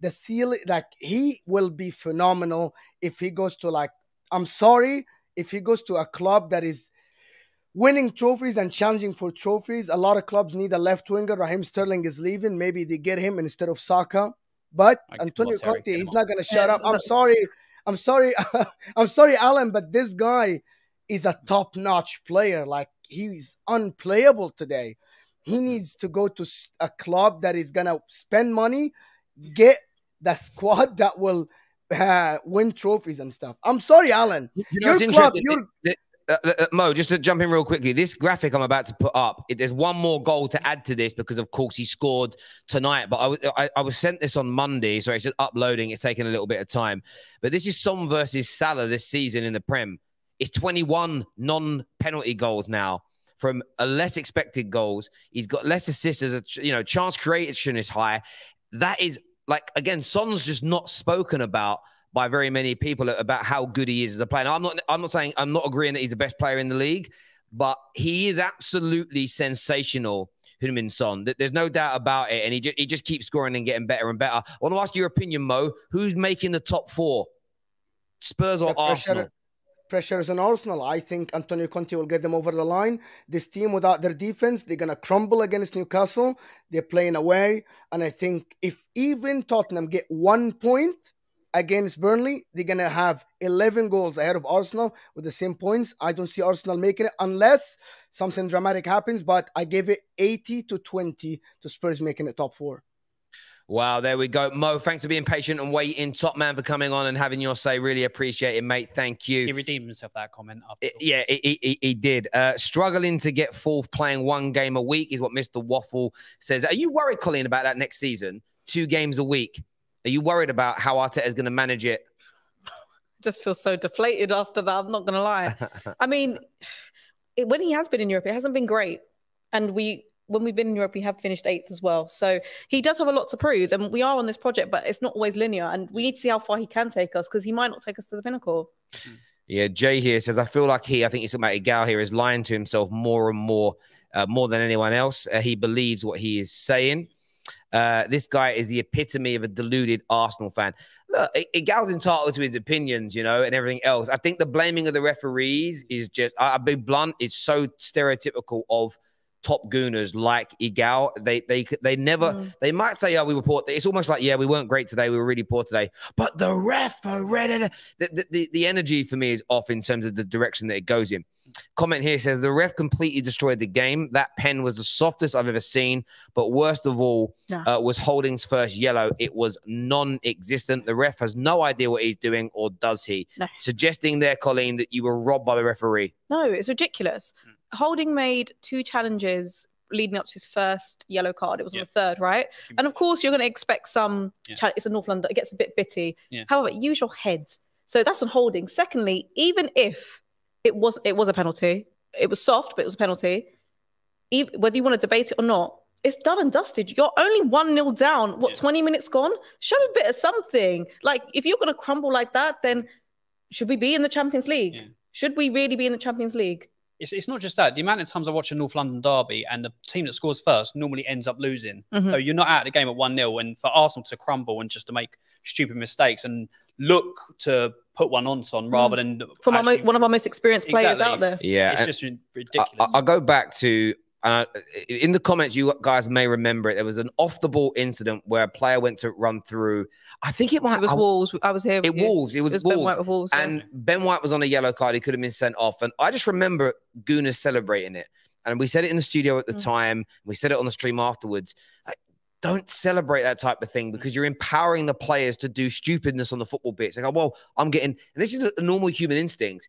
the seal, like he will be phenomenal if he goes to like. I'm sorry if he goes to a club that is winning trophies and challenging for trophies. A lot of clubs need a left winger. Raheem Sterling is leaving. Maybe they get him instead of Saka. But Antonio Conte, he's not going to shut up. I'm sorry. I'm sorry. [laughs] I'm sorry, Alan, but this guy is a top notch player. Like he's unplayable today. He needs to go to a club that is going to spend money, get the squad that will uh, win trophies and stuff. I'm sorry, Alan. You know, your club, your, uh, uh, Mo, just to jump in real quickly, this graphic I'm about to put up, it, there's one more goal to add to this because, of course, he scored tonight. But I was I, I was sent this on Monday, so it's just uploading. It's taking a little bit of time. But this is Son versus Salah this season in the Prem. It's 21 non-penalty goals now from a less expected goals. He's got less assists as a you know chance creation is high. That is like again, Son's just not spoken about by very many people about how good he is as a player. Now, I'm not I'm not saying I'm not agreeing that he's the best player in the league, but he is absolutely sensational. Heung-min Son. There's no doubt about it, and he just, he just keeps scoring and getting better and better. I want to ask your opinion, Mo. Who's making the top four? Spurs or Arsenal? Pressure is on Arsenal. I think Antonio Conte will get them over the line. This team, without their defense, they're gonna crumble against Newcastle. They're playing away, and I think if even Tottenham get one point, against Burnley, they're going to have 11 goals ahead of Arsenal with the same points. I don't see Arsenal making it unless something dramatic happens, but I give it 80 to 20 to Spurs making it top four. Wow, there we go. Mo, thanks for being patient and waiting. Top man for coming on and having your say. Really appreciate it, mate. Thank you. He redeemed himself that comment. It, yeah, he, he, he did. Uh, struggling to get fourth, playing one game a week is what Mr. Waffle says. Are you worried, Colleen, about that next season? Two games a week. Are you worried about how Arteta is going to manage it? I just feel so deflated after that. I'm not going to lie. [laughs] I mean, it, when he has been in Europe, it hasn't been great, and we when we've been in Europe, we have finished eighth as well. So he does have a lot to prove, and we are on this project, but it's not always linear, and we need to see how far he can take us because he might not take us to the pinnacle. Yeah, Jay here says I feel like he, I think he's talking about Igal here, is lying to himself more and more, uh, more than anyone else. Uh, he believes what he is saying. Uh, this guy is the epitome of a deluded Arsenal fan. Look, Igal's entitled to his opinions, you know, and everything else. I think the blaming of the referees is just, I'll be blunt, is so stereotypical of top gooners like Igal. They they they never mm. they might say, "Oh, we were poor." It's almost like, "Yeah, we weren't great today. We were really poor today." But the referee, the, the the energy for me is off in terms of the direction that it goes in. Comment here says the ref completely destroyed the game. That pen was the softest I've ever seen, but worst of all yeah. uh, was Holding's first yellow. It was non-existent. The ref has no idea what he's doing, or does he? No. Suggesting there, Colleen, that you were robbed by the referee. No, it's ridiculous. Mm. Holding made two challenges leading up to his first yellow card. It was yeah. on the third, right? And of course, you're going to expect some. Yeah. it's a North London. It gets a bit bitty. Yeah. However, use your head. So that's on holding. Secondly, even if it was it was a penalty, it was soft, but it was a penalty. Even, whether you want to debate it or not, it's done and dusted. You're only one nil down. What, 20 minutes gone? Show a bit of something. Like if you're going to crumble like that, then should we be in the Champions League? Should we really be in the Champions League? it's, it's not just that. The amount of times I watch a North London derby and the team that scores first normally ends up losing. Mm-hmm. So you're not out of the game at 1 0. And for Arsenal to crumble and just to make stupid mistakes and look to put one on Son rather mm. than. From actually... one of our most experienced players exactly. out there. Yeah. It's just ridiculous. I, will go back to uh, in the comments, you guys may remember it. There was an off the ball incident where a player went to run through. I think it might. It was I, Wolves. I was here. It Wolves. It was, it was Wolves. Ben White, Wolves, and Ben White was on a yellow card. He could have been sent off. And I just remember Gooners celebrating it. And we said it in the studio at the mm. time. We said it on the stream afterwards. Like, don't celebrate that type of thing because you're empowering the players to do stupidness on the football pitch. Like, oh, well, I'm getting, and this is a normal human instinct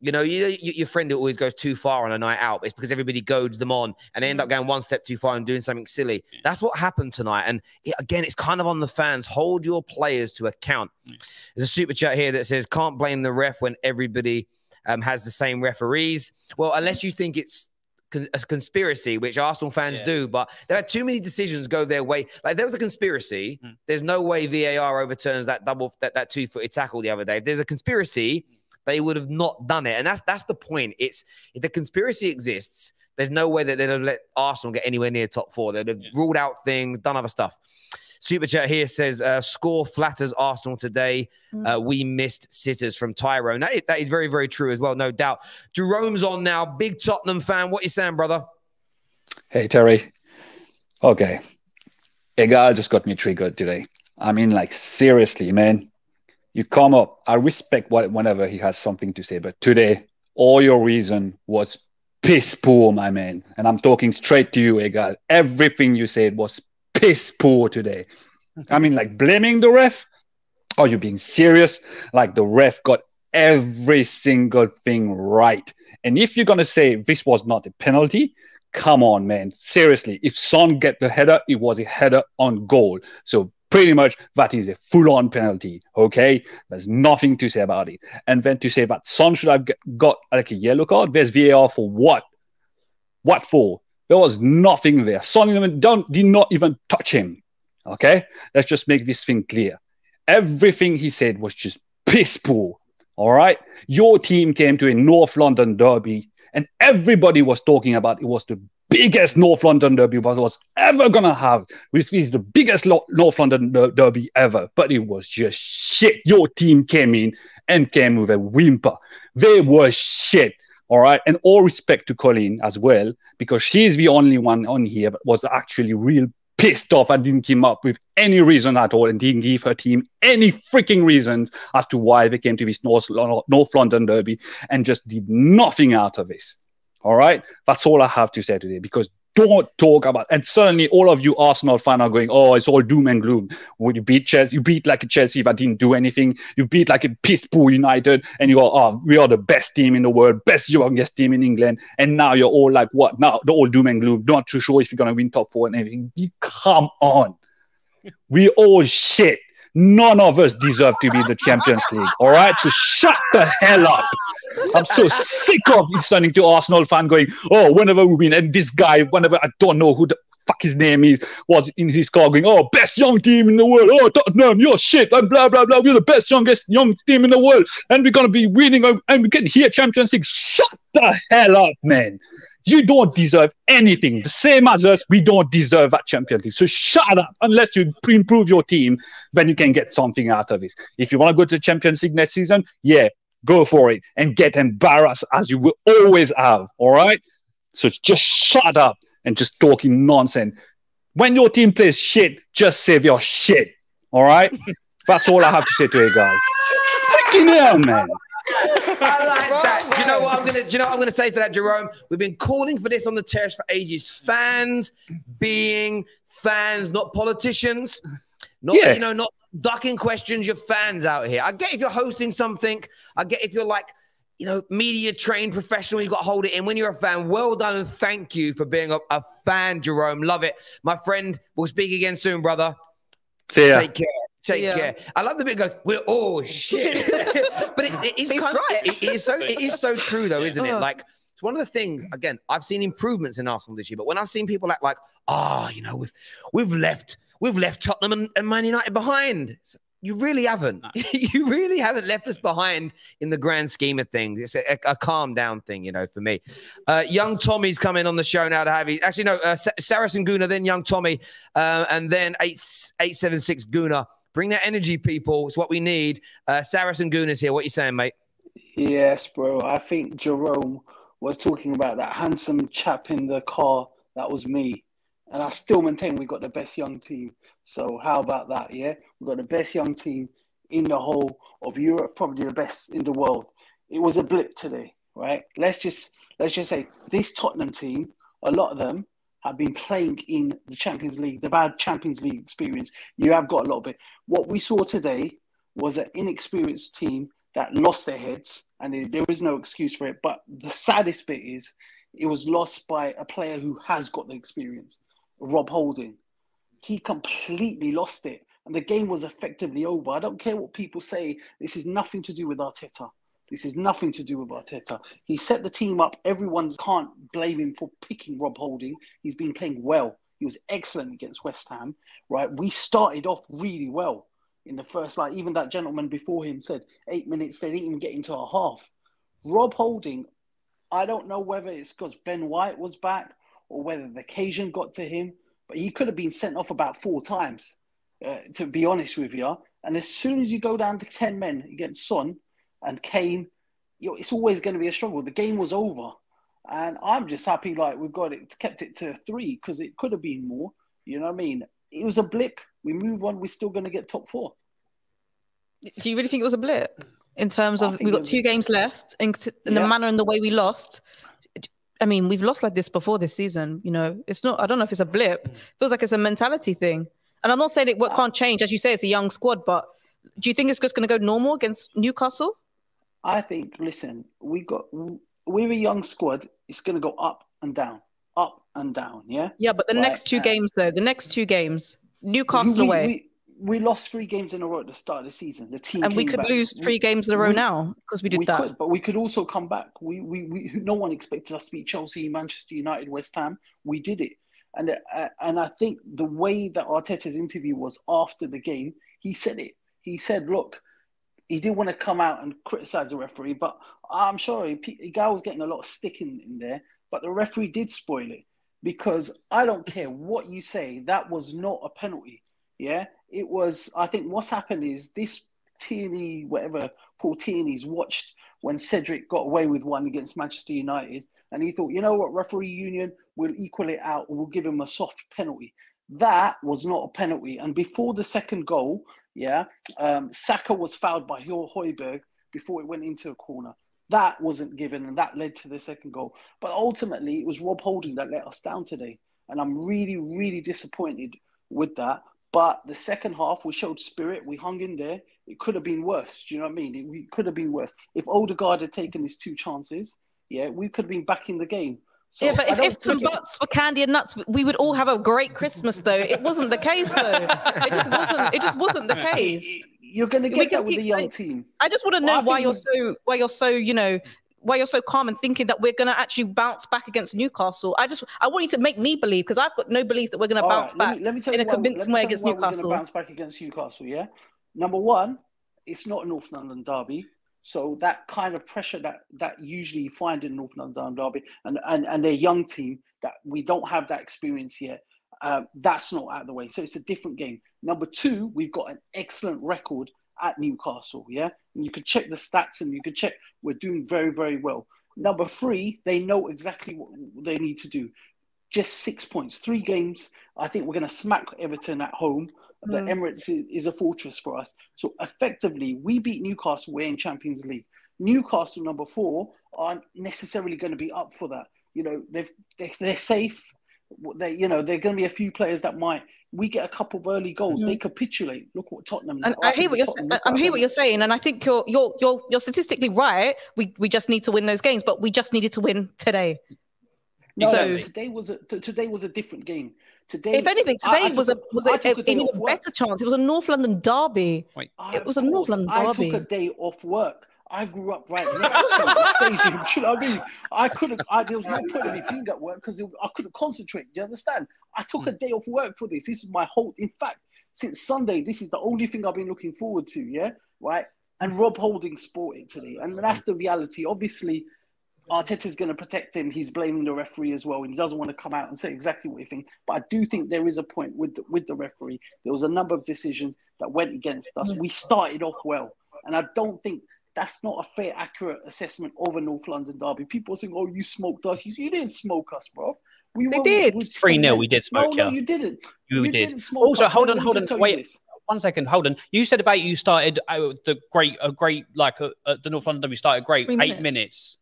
you know, you, you, your friend who always goes too far on a night out. It's because everybody goads them on and they end up mm. going one step too far and doing something silly. That's what happened tonight. And it, again, it's kind of on the fans. Hold your players to account. There's a super chat here that says, can't blame the ref when everybody um, has the same referees. Well, unless you think it's con- a conspiracy, which Arsenal fans Yeah. do, but there are too many decisions go their way. Like there was a conspiracy. Mm. There's no way VAR overturns that double that, that two footed tackle the other day. If there's a conspiracy, they would have not done it, and that's that's the point. It's if the conspiracy exists, there's no way that they'd have let Arsenal get anywhere near top four. They'd have Yeah. ruled out things, done other stuff. Super chat here says, uh, "Score flatters Arsenal today. Mm. Uh, we missed sitters from Tyrone. That is, that is very, very true as well, no doubt. Jerome's on now, big Tottenham fan. What you saying, brother? Hey, Terry. Okay. Igal just got me triggered today. I mean, like, seriously, man. You come up. I respect what whenever he has something to say, but today, all your reason was piss poor, my man. And I'm talking straight to you, Igal. Everything you said was piss poor today. I mean, like, blaming the ref? Are you being serious? Like, the ref got every single thing right. And if you're going to say this was not a penalty, come on, man. Seriously, if Son get the header, it was a header on goal. So pretty much that is a full-on penalty. Okay, there's nothing to say about it. And then to say that Son should have got like a yellow card, there's VAR for what? What for? There was nothing there. Even don't did not even touch him. Okay, let's just make this thing clear. Everything he said was just piss poor. All right, your team came to a North London derby and everybody was talking about it was the biggest North London derby was, was ever gonna have, which is the biggest lo- North London der- derby ever. But it was just shit. Your team came in and came with a whimper. They were shit. All right, and all respect to Colleen as well, because she's the only one on here that was actually real pissed off and didn't come up with any reason at all and didn't give her team any freaking reasons as to why they came to this North, North London derby and just did nothing out of this. All right. That's all I have to say today because don't talk about and suddenly, all of you Arsenal fan are going, oh, it's all doom and gloom. Would you beat Chelsea? You beat like a Chelsea that didn't do anything. You beat like a piss poor United, and you go, oh, we are the best team in the world, best youngest team in England, and now you're all like, what? Now the all doom and gloom, not too sure if you're gonna win top four and everything. Come on, we all shit. None of us deserve to be in the Champions League. All right, so shut the hell up. I'm so sick of listening to Arsenal fan going, oh, whenever we win, and this guy, whenever I don't know who the fuck his name is, was in his car going, oh, best young team in the world. Oh, Tottenham, you're shit, and blah blah blah. We're the best youngest young team in the world, and we're gonna be winning, and we can hear Champions League. Shut the hell up, man. You don't deserve anything. The same as us, we don't deserve that Champions League. So shut up. Unless you improve your team, then you can get something out of this. If you want to go to the Champions League next season, yeah, go for it and get embarrassed as you will always have. All right. So just shut up and just talking nonsense. When your team plays shit, just save your shit. All right. [laughs] That's all I have to say to you guys. Fucking hell, man. I like that. Do you know what I'm gonna? Do you know what I'm gonna say to that, Jerome? We've been calling for this on the terrace for ages. Fans being fans, not politicians. Not Yeah. you know, not ducking questions. You're fans out here. I get if you're hosting something. I get if you're like. You know, media trained professional, you got to hold it in. When you're a fan, well done and thank you for being a, a fan, Jerome. Love it. My friend, we'll speak again soon, brother. See ya. Take care. Take Yeah. care. I love the bit that goes, we're all shit. [laughs] [laughs] but it, it is He's kind right. Of, it is so it is so true though, isn't it? Like it's one of the things, again, I've seen improvements in Arsenal this year, but when I've seen people like like, oh, you know, we've we've left, we've left Tottenham and, and Man United behind. You really haven't. [laughs] you really haven't left us behind in the grand scheme of things. It's a, a, a calm down thing, you know, for me. Uh, young Tommy's coming on the show now to have you. Actually, no, uh, Sa- Saracen Guna, then young Tommy, uh, and then eight eight seven six Guna. Bring that energy, people. It's what we need. Uh, Saracen Guna's here. What you saying, mate? Yes, bro. I think Jerome was talking about that handsome chap in the car. That was me. And I still maintain we've got the best young team. So how about that? Yeah, we've got the best young team in the whole of Europe, probably the best in the world. It was a blip today, right? Let's just let's just say this Tottenham team, a lot of them have been playing in the Champions League, the bad Champions League experience. You have got a lot of it. What we saw today was an inexperienced team that lost their heads, and there- there is no excuse for it. But the saddest bit is it was lost by a player who has got the experience, Rob Holding. He completely lost it, and the game was effectively over. I don't care what people say. This is nothing to do with Arteta. This is nothing to do with Arteta. He set the team up. Everyone can't blame him for picking Rob Holding. He's been playing well. He was excellent against West Ham, right? We started off really well in the first, like even that gentleman before him said eight minutes, they didn't even get into a half. Rob Holding, I don't know whether it's because Ben White was back or whether the occasion got to him, but he could have been sent off about four times, uh, to be honest with you. And as soon as you go down to 10 men against Son and Kane, you know, it's always going to be a struggle. The game was over. And I'm just happy, like, we've got it, kept it to three because it could have been more. You know what I mean? It was a blip. We move on. We're still going to get top four. Do you really think it was a blip in terms of we've got two games left and in the manner and the way we lost? I mean, we've lost like this before this season. You know, it's not. I don't know if it's a blip. feels like it's a mentality thing. And I'm not saying it what can't change. As you say, it's a young squad. But do you think it's just going to go normal against Newcastle? I think, listen, we got, we're a young squad. It's going to go up and down, up and down. Yeah. Yeah, but the Right, next two uh, games though, the next two games, Newcastle we, away, We, we lost three games in a row at the start of the season. The team and we could back. lose three games in a row we- now because we did we that. Could, but we could also come back. We, we, we, no one expected us to beat Chelsea, Manchester United, West Ham. We did it, and uh, and I think the way that Arteta's interview was after the game, he said it. He said, "Look, he didn't want to come out and criticize the referee, but I'm sorry, P- guy was getting a lot of stick in, in there, but the referee did spoil it because I don't care what you say, that was not a penalty. Yeah, it was. I think what's happened is this Tierney, whatever Paul Tierney's watched when Cedric got away with one against Manchester United, and he thought, you know what, referee union will equal it out, we'll give him a soft penalty. That was not a penalty. And before the second goal, yeah, um, Saka was fouled by Højbjerg before it went into a corner. That wasn't given, and that led to the second goal. But ultimately, it was Rob Holding that let us down today, and I'm really, really disappointed with that. But the second half, we showed spirit. We hung in there. It could have been worse. Do you know what I mean? It, we could have been worse if Odegaard had taken his two chances. Yeah, we could have been back in the game. So yeah, but if, don't if some think it- butts were candy and nuts, we would all have a great Christmas. Though it wasn't the case, though. It just wasn't. It just wasn't the [laughs] case. You're going to get can that with the young team. I just want to know why you're so why you're so you know why you're so calm and thinking that we're going to actually bounce back against Newcastle. I just I want you to make me believe because I've got no belief that we're going to bounce right, back Let me, let me in a convincing way against Newcastle. going to bounce back against Newcastle. Yeah. Number one, it's not a North London derby, so that kind of pressure that that usually you find in North London derby, and and and their young team that we don't have that experience yet. Uh, that's not out of the way. So it's a different game. Number two, we've got an excellent record at Newcastle. Yeah, and you could check the stats and you could check we're doing very very well. Number three, they know exactly what they need to do just six points, three games. I think we're going to smack Everton at home. The Mm. Emirates is, is a fortress for us. So effectively, we beat Newcastle. We're in Champions League. Newcastle, number four, aren't necessarily going to be up for that. You know, they've, they, they're safe. They, you know, they're going to be a few players that might. We get a couple of early goals. Mhm. They capitulate. Look what Tottenham. And I I hear what you're. Tottenham I like. hear what you're saying, and I think you're you're you're you're statistically right. We we just need to win those games, but we just needed to win today. No, So- today was a t- today was a different game. Today, If anything, I- I today was a was I a, took a, day an even work. better chance. It was a North London derby. It was a North London derby. I took a day off work. I grew up right next to the stadium. [laughs] Do you know what I mean? I couldn't. I, there was no point in me being at work because I couldn't concentrate. Do you understand? I took a day off work for this. This is my whole. In fact, since Sunday, this is the only thing I've been looking forward to. Yeah, right. And Rob Holding sported today, and that's the reality. Obviously, Arteta's going to protect him. He's blaming the referee as well, and he doesn't want to come out and say exactly what he thinks. But I do think there is a point with the, with the referee. There was a number of decisions that went against us. We started off well, and I don't think that's not a fair, accurate assessment of a North London derby. People are saying, "Oh, you smoked us." You, you didn't smoke us, bro. We They were, did. we- 3-0, we did smoke No, no, you. you didn't. You, You did. didn't smoke Also, us. hold on, hold on. Wait, this. one second. Hold on. You said about you started uh, the great, a great like uh, uh, the North London Derby started great. Three Eight minutes. minutes.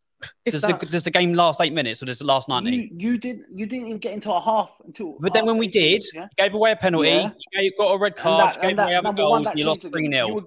Does the does the game last eight minutes or does it last ninety? You, you didn't. You didn't even get into a half until. but then when we did, minutes, yeah? you gave away a penalty. Yeah. You got a red card. that- you gave that away other number one, goals. And you lost three game. 0 were,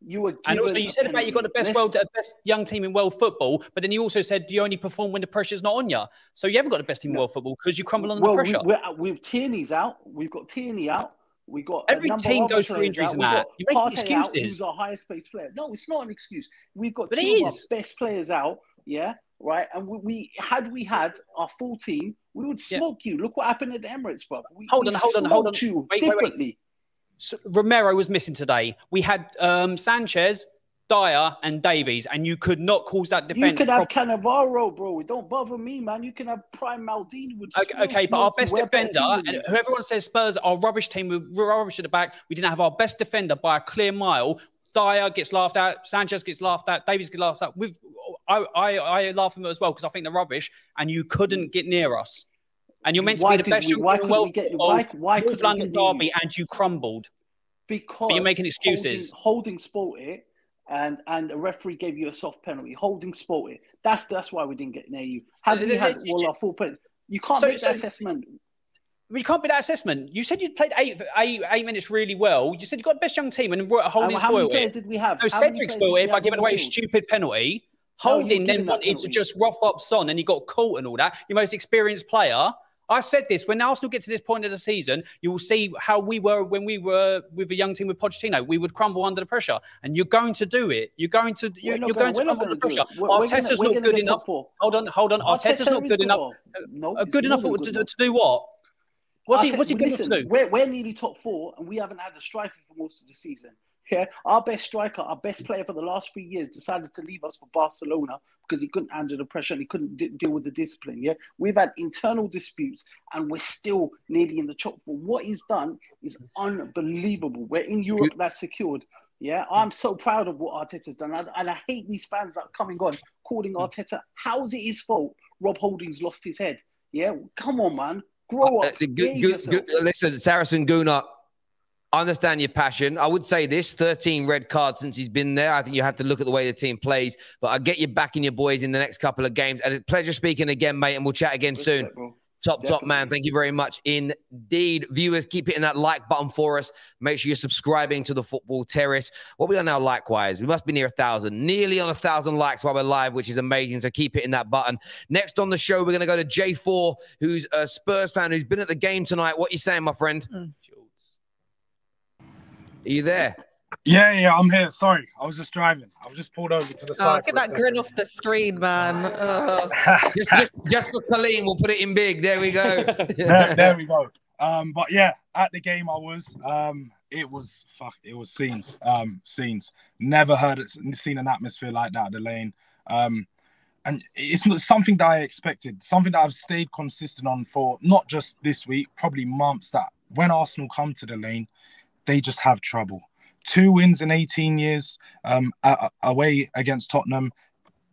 you were And also, you said about you got the best world, best young team in world football, but then you also said you only perform when the pressure's not on you. So you haven't got the best team in world football because you crumble under well, the pressure. We, we're, with Tierney's out, we've got Tierney out. We got Every team goes through injuries and that. You make Partey out, excuses. who's our highest paid player. No, it's not an excuse. We've got But two of our best players out. Yeah, right. And we, we had we had our full team, we would Yeah. smoke you. Look what happened at the Emirates, bro. We, Hold we on, hold on, hold on. You Wait, wait, wait. Romero was missing today. We had um, Sanchez, Dier, and Davies, and you could not cause that defense. You could have prop- Cannavaro, bro. Don't bother me, man. You can have Prime Maldini. Would Okay, okay, but our best We're defender, and who everyone says Spurs are rubbish team with rubbish at the back. We didn't have our best defender by a clear mile. Dier gets laughed at, Sanchez gets laughed at, Davies gets laughed at. With I, I, I laugh at them as well because I think they're rubbish, and you couldn't get near us. And you're meant to Why be the best we- young why team in couldn't we get- why- why North London derby, you? and you crumbled. because you're making excuses. Holding, holding sport it, and and a referee gave you a soft penalty. Holding sport it. That's that's why we didn't get near you. Had we Uh, had uh, all our full you can't So- make that so- assessment. We can't be that assessment. You said you played eight, eight, eight minutes really well. You said you got the best young team, and Holding And how many players it. did we have? No, How Cedric spoiled it by giving away a stupid penalty. Holding you're then wanted to just rough up Son, and he got caught and all that. Your most experienced player. I've said this when Arsenal get to this point of the season, you will see how we were when we were with a young team with Pochettino. We would crumble under the pressure, and you're going to do it. You're going to you're, you're gonna- going to crumble under pressure. We're- we're gonna- not good enough. Hold on, hold on. Arteta's Arteta not is good good enough. No, Uh, good enough to, good to, to do what? What's he? Arteta- What's he good listen, to do? We're, we're nearly top four, and we haven't had a striker for most of the season. Yeah, our best striker, our best player for the last three years, decided to leave us for Barcelona because he couldn't handle the pressure and he couldn't d- deal with the discipline. Yeah, we've had internal disputes, and we're still nearly in the top four. What he's done is unbelievable. We're in Europe, that's secured. Yeah, I'm so proud of what Arteta's done, and and I hate these fans that are coming on calling Arteta. How is it his fault? Rob Holdings lost his head. Yeah, come on, man, grow Uh, up. good- behave good- yourself. good- listen, Saracen Guna, I understand your passion. I would say this 13 red cards since he's been there. I think you have to look at the way the team plays. But I get you backing your boys in the next couple of games. And it's a pleasure speaking again, mate. And we'll chat again soon. Respect, bro. Top, top man. Thank you very much indeed. Viewers, keep hitting that like button for us. Make sure you're subscribing to the Football Terrace. What we are now, likewise, we must be near a thousand, nearly on a thousand likes while we're live, which is amazing. So keep hitting that button. Next on the show, we're going to go to J4, who's a Spurs fan who's been at the game tonight. What you saying, my friend? Mm. Are you there? Yeah, yeah, I'm here. Sorry, I was just driving. I was just pulled over to the Oh, side. get for a that grin off the screen, man. [laughs] Ugh. just, just, just for Colleen, we'll put it in big. There we go. [laughs] there, there we go. Um, but yeah, at the game I was, um, it was fuck, it was scenes, um, scenes. Never heard it, seen an atmosphere like that at the lane. Um, and it's something that I expected, something that I've stayed consistent on for not just this week, probably months. That when Arsenal come to the lane, they just have trouble. Two wins in 18 years um, away against Tottenham.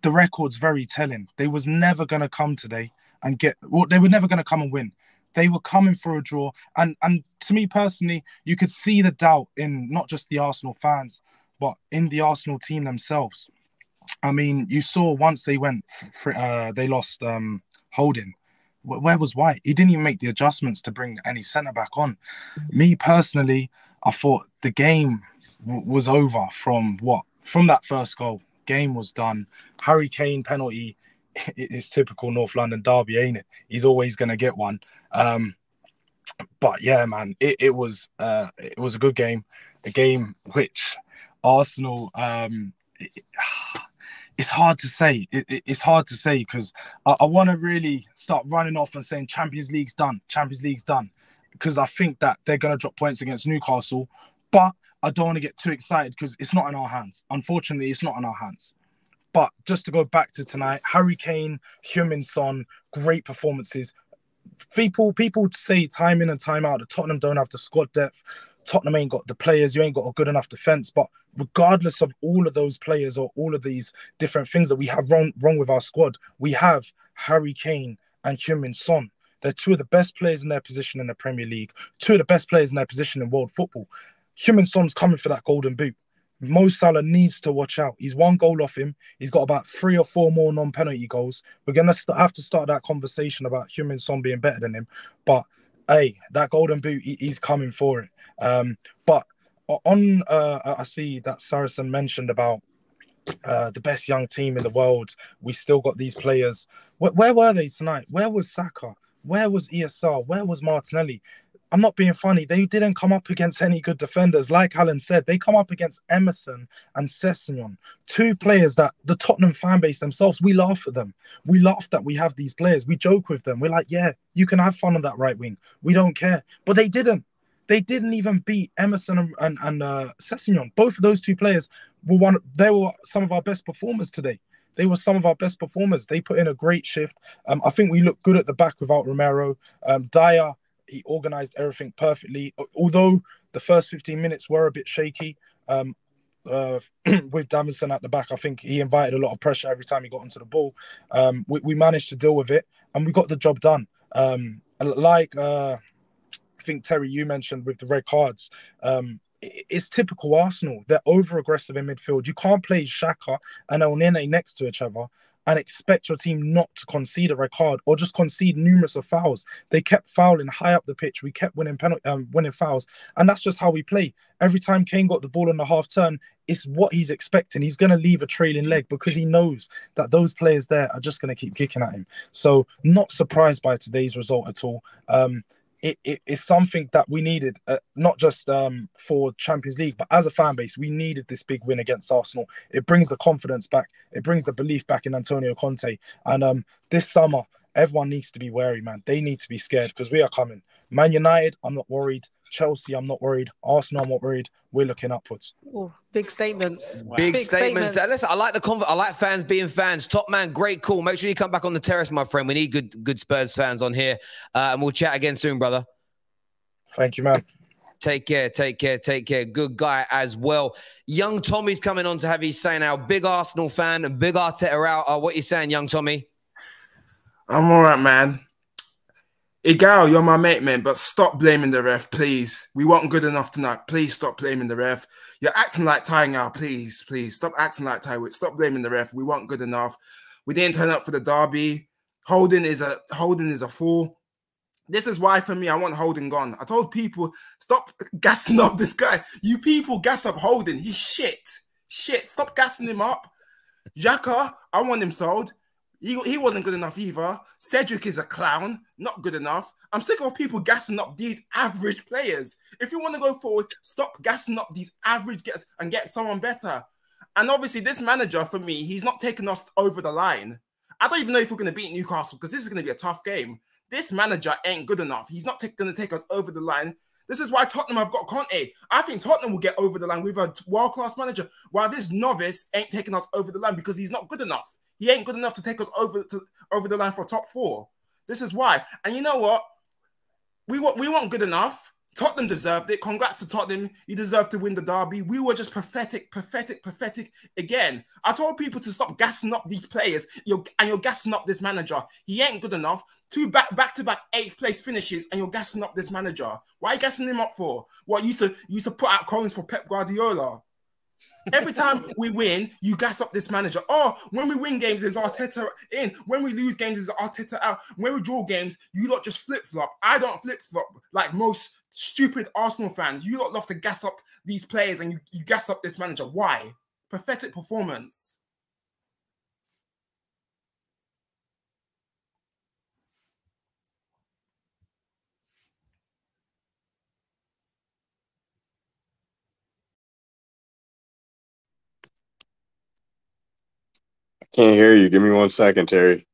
The record's very telling. They was never going to come today and get. Well, they were never going to come and win. They were coming for a draw, and and to me personally, you could see the doubt in not just the Arsenal fans, but in the Arsenal team themselves. I mean, you saw once they went, for, uh, they lost um, Holding. Where was White? He didn't even make the adjustments to bring any centre back on. Me personally, I thought the game w- was over from what? From that first goal. Game was done. Harry Kane penalty. [laughs] It's typical North London derby, ain't it? He's always going to get one. Um, but yeah, man, it, it was uh, it was a good game, a game which Arsenal. Um, [sighs] it- it's hard to say. It- it's hard to say because I, I want to really start running off and saying Champions League's done, Champions League's done, because I think that they're going to drop points against Newcastle. But I don't want to get too excited because it's not in our hands. Unfortunately, it's not in our hands. But just to go back to tonight, Harry Kane, Son, great performances. People people say time in and time out that Tottenham don't have the squad depth. Tottenham ain't got the players. You ain't got a good enough defense. But regardless of all of those players or all of these different things that we have wrong wrong with our squad, we have Harry Kane and Son. They're two of the best players in their position in the Premier League. Two of the best players in their position in world football. Heung-min Son's coming for that golden boot. Mo Salah needs to watch out. He's one goal off him. He's got about three or four more non-penalty goals. We're gonna have to start that conversation about Heung-min Son being better than him. But hey, that golden boot, he- he's coming for it. Um, but on, uh, I I see that Saracen mentioned about uh, the best young team in the world. We still got these players. Where, where were they tonight? Where was Saka? Where was ESR? Where was Martinelli? I'm not being funny. They didn't come up against any good defenders. Like Alan said, they come up against Emerson and Sessegnon, two players that the Tottenham fan base themselves, we laugh at them. We laugh that we have these players. We joke with them. We're like, yeah, you can have fun on that right wing. We don't care. But they didn't. They didn't even beat Emerson and, and, and uh. Both of those two players were one. They were some of our best performers today. They were some of our best performers. They put in a great shift. Um, I think we look good at the back without Romero. Um, Dier he organized everything perfectly. Although the first 15 minutes were a bit shaky um, uh, [clears throat] with Davinson at the back, I think he invited a lot of pressure every time he got onto the ball. Um, we, we, managed to deal with it and we got the job done. Um, like uh, I think Terry, you mentioned with the red cards. Um, it's typical Arsenal. They're over aggressive in midfield. You can't play Xhaka and Elneny next to each other and expect your team not to concede a red card or just concede numerous of fouls. They kept fouling high up the pitch. We kept winning penalty, um, winning fouls, and that's just how we play. Every time Kane got the ball on the half turn, it's what he's expecting. He's going to leave a trailing leg because he knows that those players there are just going to keep kicking at him. So, not surprised by today's result at all. Um, it, it is something that we needed, uh, not just um, for Champions League, but as a fan base, we needed this big win against Arsenal. It brings the confidence back, it brings the belief back in Antonio Conte. And um, this summer, everyone needs to be wary, man. They need to be scared because we are coming. Man United, I'm not worried. Chelsea, I'm not worried. Arsenal, I'm not worried. We're looking upwards. Ooh, big statements. Wow. Big, big, statements. statements. Listen, I like the conv- I like fans being fans. Top man, great call. Make sure you come back on the terrace, my friend. We need good, good Spurs fans on here, uh, and we'll chat again soon, brother. Thank you, man. Take care, take care, take care. Good guy as well. Young Tommy's coming on to have his say now. Big Arsenal fan and big Arteta out. Uh, what you saying, young Tommy? I'm all right, man. Igal, you're my mate, man, but stop blaming the ref, please. We weren't good enough tonight. Please stop blaming the ref. You're acting like Ty now, please, please. Stop acting like Ty. Stop blaming the ref. We weren't good enough. We didn't turn up for the derby. Holding is a Holding is a fool. This is why, for me, I want Holding gone. I told people, stop gassing up this guy. You people gas up Holding. He's shit. Shit. Stop gassing him up. Xhaka, I want him sold. He, he wasn't good enough either. Cedric is a clown, not good enough. I'm sick of people gassing up these average players. If you want to go forward, stop gassing up these average gets and get someone better. And obviously, this manager, for me, he's not taking us over the line. I don't even know if we're going to beat Newcastle because this is going to be a tough game. This manager ain't good enough. He's not going to take us over the line. This is why Tottenham have got Conte. I think Tottenham will get over the line with a world class manager, while this novice ain't taking us over the line because he's not good enough. He ain't good enough to take us over to over the line for top four. This is why. And you know what? We we weren't good enough. Tottenham deserved it. Congrats to Tottenham. You deserve to win the derby. We were just pathetic, pathetic, pathetic again. I told people to stop gassing up these players. You're, and you're gassing up this manager. He ain't good enough. Two back back to back eighth place finishes, and you're gassing up this manager. Why are you gassing him up for? What you used to you used to put out coins for Pep Guardiola? Every time we win, you gas up this manager. Oh, when we win games, is Arteta in. When we lose games, is Arteta out. When we draw games, you lot just flip flop. I don't flip flop like most stupid Arsenal fans. You lot love to gas up these players and you, you gas up this manager. Why? Pathetic performance. Can't hear you. Give me one second, Terry.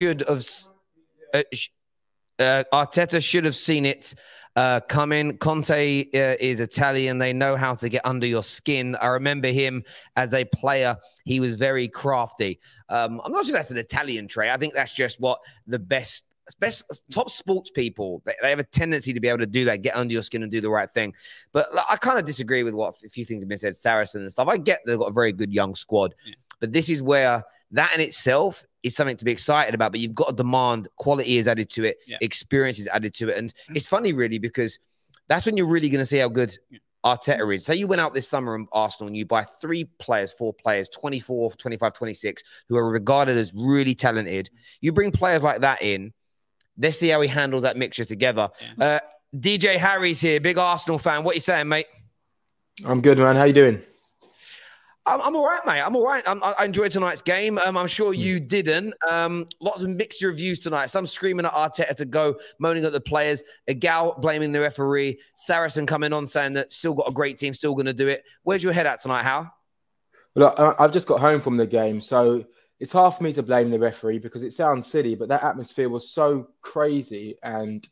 should have uh, uh, Arteta should have seen it uh, coming. Conte uh, is Italian; they know how to get under your skin. I remember him as a player; he was very crafty. Um, I'm not sure that's an Italian trait. I think that's just what the best. Best top sports people, they, they have a tendency to be able to do that, get under your skin and do the right thing. But like, I kind of disagree with what a few things have been said, Saracen and stuff. I get they've got a very good young squad, yeah. But this is where that in itself is something to be excited about, but you've got to demand quality is added to it, yeah. experience is added to it. And it's funny, really, because that's when you're really going to see how good Arteta is. Say you went out this summer in Arsenal and you buy three players, four players, 24, 25, 26, who are regarded as really talented. You bring players like that in. Let's see how he handles that mixture together. Uh, DJ Harry's here, big Arsenal fan. What you saying, mate? I'm good, man. How you doing? I'm, I'm all right, mate. I'm all right. I'm, I enjoyed tonight's game. Um, I'm sure you didn't. Um, lots of mixed reviews tonight. Some screaming at Arteta to go, moaning at the players. Igal blaming the referee. Saracen coming on saying that still got a great team, still going to do it. Where's your head at tonight, Hal? Look, I- I've just got home from the game, so it's hard for me to blame the referee because it sounds silly, but that atmosphere was so crazy and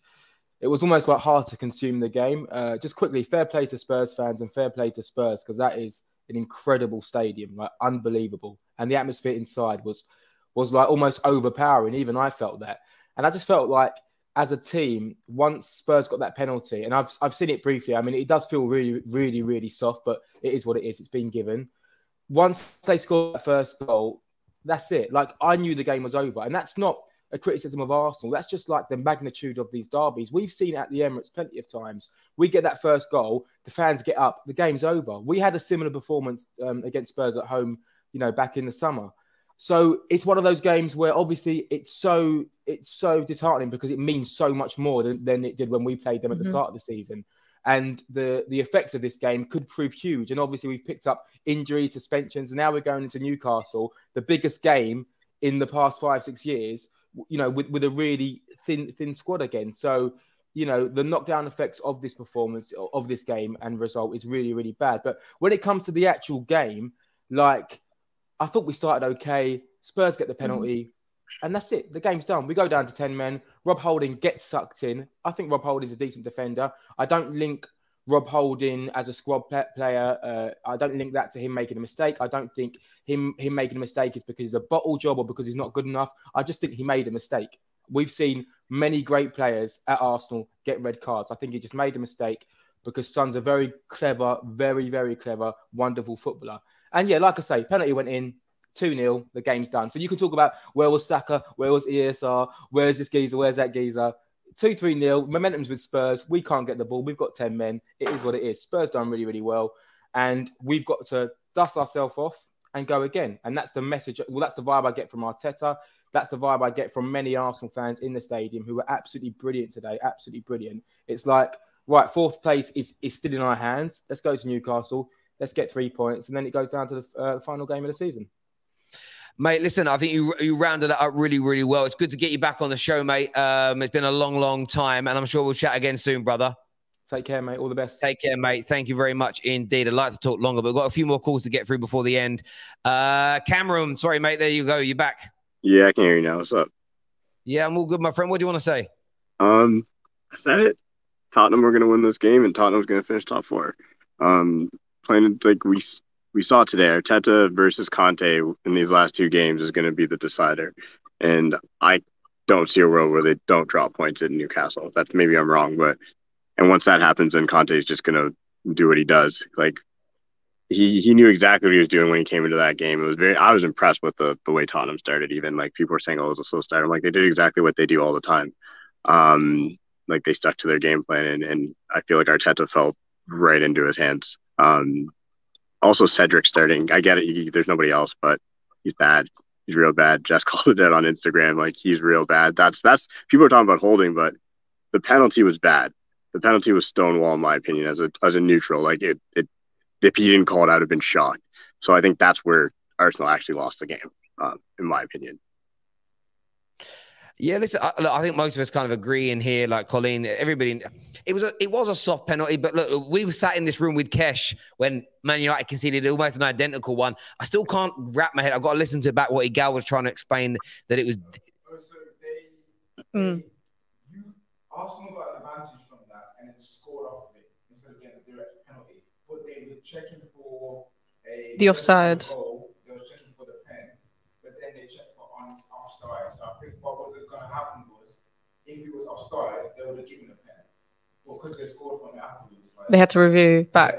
it was almost like hard to consume the game. Uh, just quickly, fair play to Spurs fans and fair play to Spurs because that is an incredible stadium, like unbelievable, and the atmosphere inside was was like almost overpowering. Even I felt that, and I just felt like as a team, once Spurs got that penalty, and I've I've seen it briefly. I mean, it does feel really, really, really soft, but it is what it is. It's been given. Once they scored that first goal, that's it. Like I knew the game was over, and that's not a criticism of Arsenal. That's just like the magnitude of these derbies. We've seen at the Emirates plenty of times. We get that first goal, the fans get up, the game's over. We had a similar performance um, against Spurs at home, you know, back in the summer. So it's one of those games where obviously it's so it's so disheartening because it means so much more than, than it did when we played them at the Mhm. start of the season. And the the effects of this game could prove huge. And obviously we've picked up injuries, suspensions, and now we're going into Newcastle, the biggest game in the past five six years. You know, with, with a really thin thin squad again. So you know the knockdown effects of this performance of this game and result is really really bad. But when it comes to the actual game, like I thought we started okay. Spurs get the mm-hmm. penalty, and that's it. The game's done. We go down to 10 men. Rob Holding gets sucked in. I think Rob Holding's a decent defender. I don't link Rob Holding as a squad pla- player. Uh, I don't link that to him making a mistake. I don't think him him making a mistake is because he's a bottle job or because he's not good enough. I just think he made a mistake. We've seen many great players at Arsenal get red cards. I think he just made a mistake because Son's a very clever, very, very clever, wonderful footballer. And yeah, like I say, penalty went in, 2 0, the game's done. So you can talk about where was Saka, where was ESR, where's this geezer, where's that geezer. 2 3 0, momentum's with Spurs. We can't get the ball. We've got 10 men. It is what it is. Spurs done really, really well. And we've got to dust ourselves off and go again. And that's the message. Well, that's the vibe I get from Arteta. That's the vibe I get from many Arsenal fans in the stadium who were absolutely brilliant today. Absolutely brilliant. It's like, right, fourth place is, is still in our hands. Let's go to Newcastle. Let's get three points. And then it goes down to the uh, final game of the season. Mate, listen, I think you you rounded that up really, really well. It's good to get you back on the show, mate. Um, it's been a long, long time, and I'm sure we'll chat again soon, brother. Take care, mate. All the best. Take care, mate. Thank you very much indeed. I'd like to talk longer, but we've got a few more calls to get through before the end. Uh, Cameron, sorry, mate. There you go. You're back. Yeah, I can hear you now. What's up? Yeah, I'm all good, my friend. What do you want to say? Um, I said it. Tottenham are going to win this game, and Tottenham's going to finish top four. Um, playing like we we saw today, Arteta versus Conte in these last two games is going to be the decider, and I don't see a world where they don't drop points in Newcastle. That's maybe I'm wrong, but and once that happens, then Conte is just going to do what he does. Like he he knew exactly what he was doing when he came into that game. It was very I was impressed with the the way Tottenham started. Even like people were saying, "Oh, it was a slow start." I'm like, they did exactly what they do all the time. Um, like they stuck to their game plan, and, and I feel like Arteta fell right into his hands. Um, also Cedric starting. I get it. He, there's nobody else, but he's bad. He's real bad. Jess [laughs] called it out on Instagram. Like he's real bad. That's that's people are talking about holding, but the penalty was bad. The penalty was stonewall, in my opinion, as a as a neutral. Like it, it if he didn't call it, I'd have been shocked. So I think that's where Arsenal actually lost the game, um, in my opinion. Yeah, listen, I, look, I think most of us kind of agree in here. Like Colleen, everybody, it was a it was a soft penalty, but look, we were sat in this room with Kesh when Man United conceded almost an identical one. I still can't wrap my head. I've got to listen to back what Igal was trying to explain that it was. Mm. Arsenal got an advantage from that and then scored off of it instead of getting a direct penalty. But they were checking for a The offside. goal, they were checking for the pen, but then they checked for on offside. So I think what was going to happen was if it was offside, they would have given a pen. They scored from it afterwards, like, They had to review back.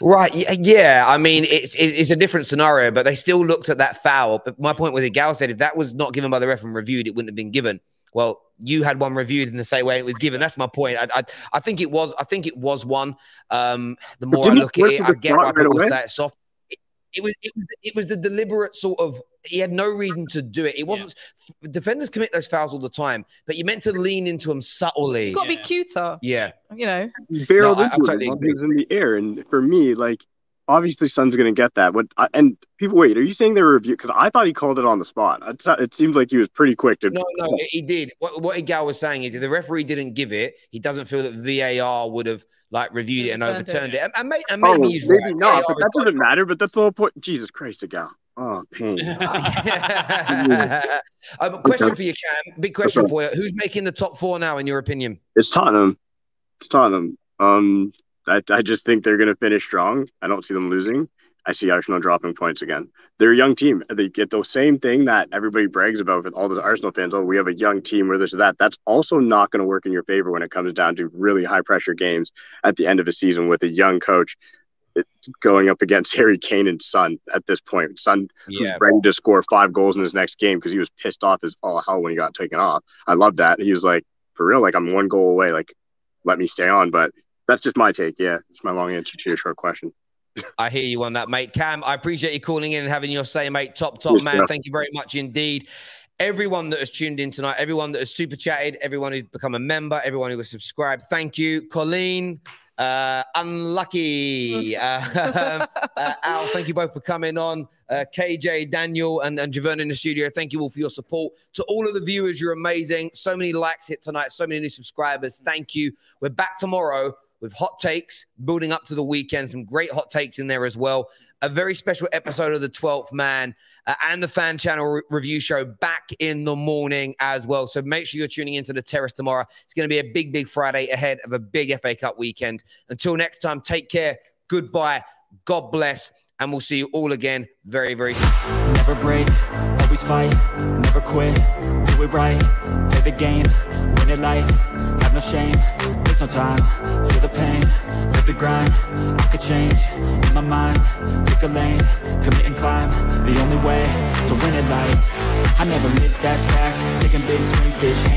Right. Yeah. yeah. I mean, it's it's a different scenario, but they still looked at that foul. But my point was, Gal said if that was not given by the ref and reviewed, it wouldn't have been given. well, you had one reviewed in the same way it was given. That's my point. I, I, I think it was. I think it was one. Um, the more I look at it, I get why start people say it's soft. It, it was. It was. It was the deliberate sort of. He had no reason to do it. It wasn't. Defenders commit those fouls all the time, but you meant to lean into them subtly. You've got to be cuter. Yeah. You know. barreled No, I- I into totally he was in the air. And for me, like obviously, Son's gonna get that. What I, and people wait, are you saying they were review? Because I thought he called it on the spot. It, it seems like he was pretty quick to. No, no, he did. What, what Igal was saying is if the referee didn't give it, he doesn't feel that VAR would have like reviewed it and Overturned overturned it. it. And, and, may, and Oh, maybe he's maybe right. not, VAR but that is doesn't matter. But that's the whole point. Jesus Christ, Igal. Oh, pain. [laughs] um, question Okay. for you, Cam. Big question for you. Who's making the top four now, in your opinion? It's Tottenham. It's Tottenham. Um, I, I just think they're going to finish strong. I don't see them losing. I see Arsenal dropping points again. They're a young team. They get the same thing that everybody brags about with all the Arsenal fans. Oh, we have a young team or this or that. That's also not going to work in your favor when it comes down to really high pressure games at the end of a season with a young coach going up against Harry Kane and Son at this point. Son who's Yeah. ready to score five goals in his next game because he was pissed off as all hell when he got taken off. I love that. He was like, for real, like I'm one goal away. Like, let me stay on. But that's just my take. Yeah, it's my long answer to your short question. I hear you on that, mate. Cam, I appreciate you calling in and having your say, mate. Top, top Yes, man. Thank you very much indeed. Everyone that has tuned in tonight, everyone that has super chatted, everyone who's become a member, everyone who has subscribed, thank you. Colleen, uh, unlucky. Uh, [laughs] uh, Al, thank you both for coming on. Uh, KJ, Daniel, and, and in the studio, thank you all for your support. To all of the viewers, you're amazing. So many likes hit tonight, so many new subscribers. Thank you. We're back tomorrow with hot takes, building up to the weekend. Some great hot takes in there as well. A very special episode of the 12th Man uh, and the Fan Channel re- review show back in the morning as well. So make sure you're tuning into the Terrace tomorrow. It's going to be a big, big Friday ahead of a big FA Cup weekend. Until next time, take care. Goodbye. God bless. And we'll see you all again very, very soon. Never break, always fight, never quit, do it right, play the game, win it life, no shame, there's no time, feel the pain, live the grind, I could change, in my mind, pick a lane, commit and climb, the only way to win it life, I never miss that fact, taking big swings, hand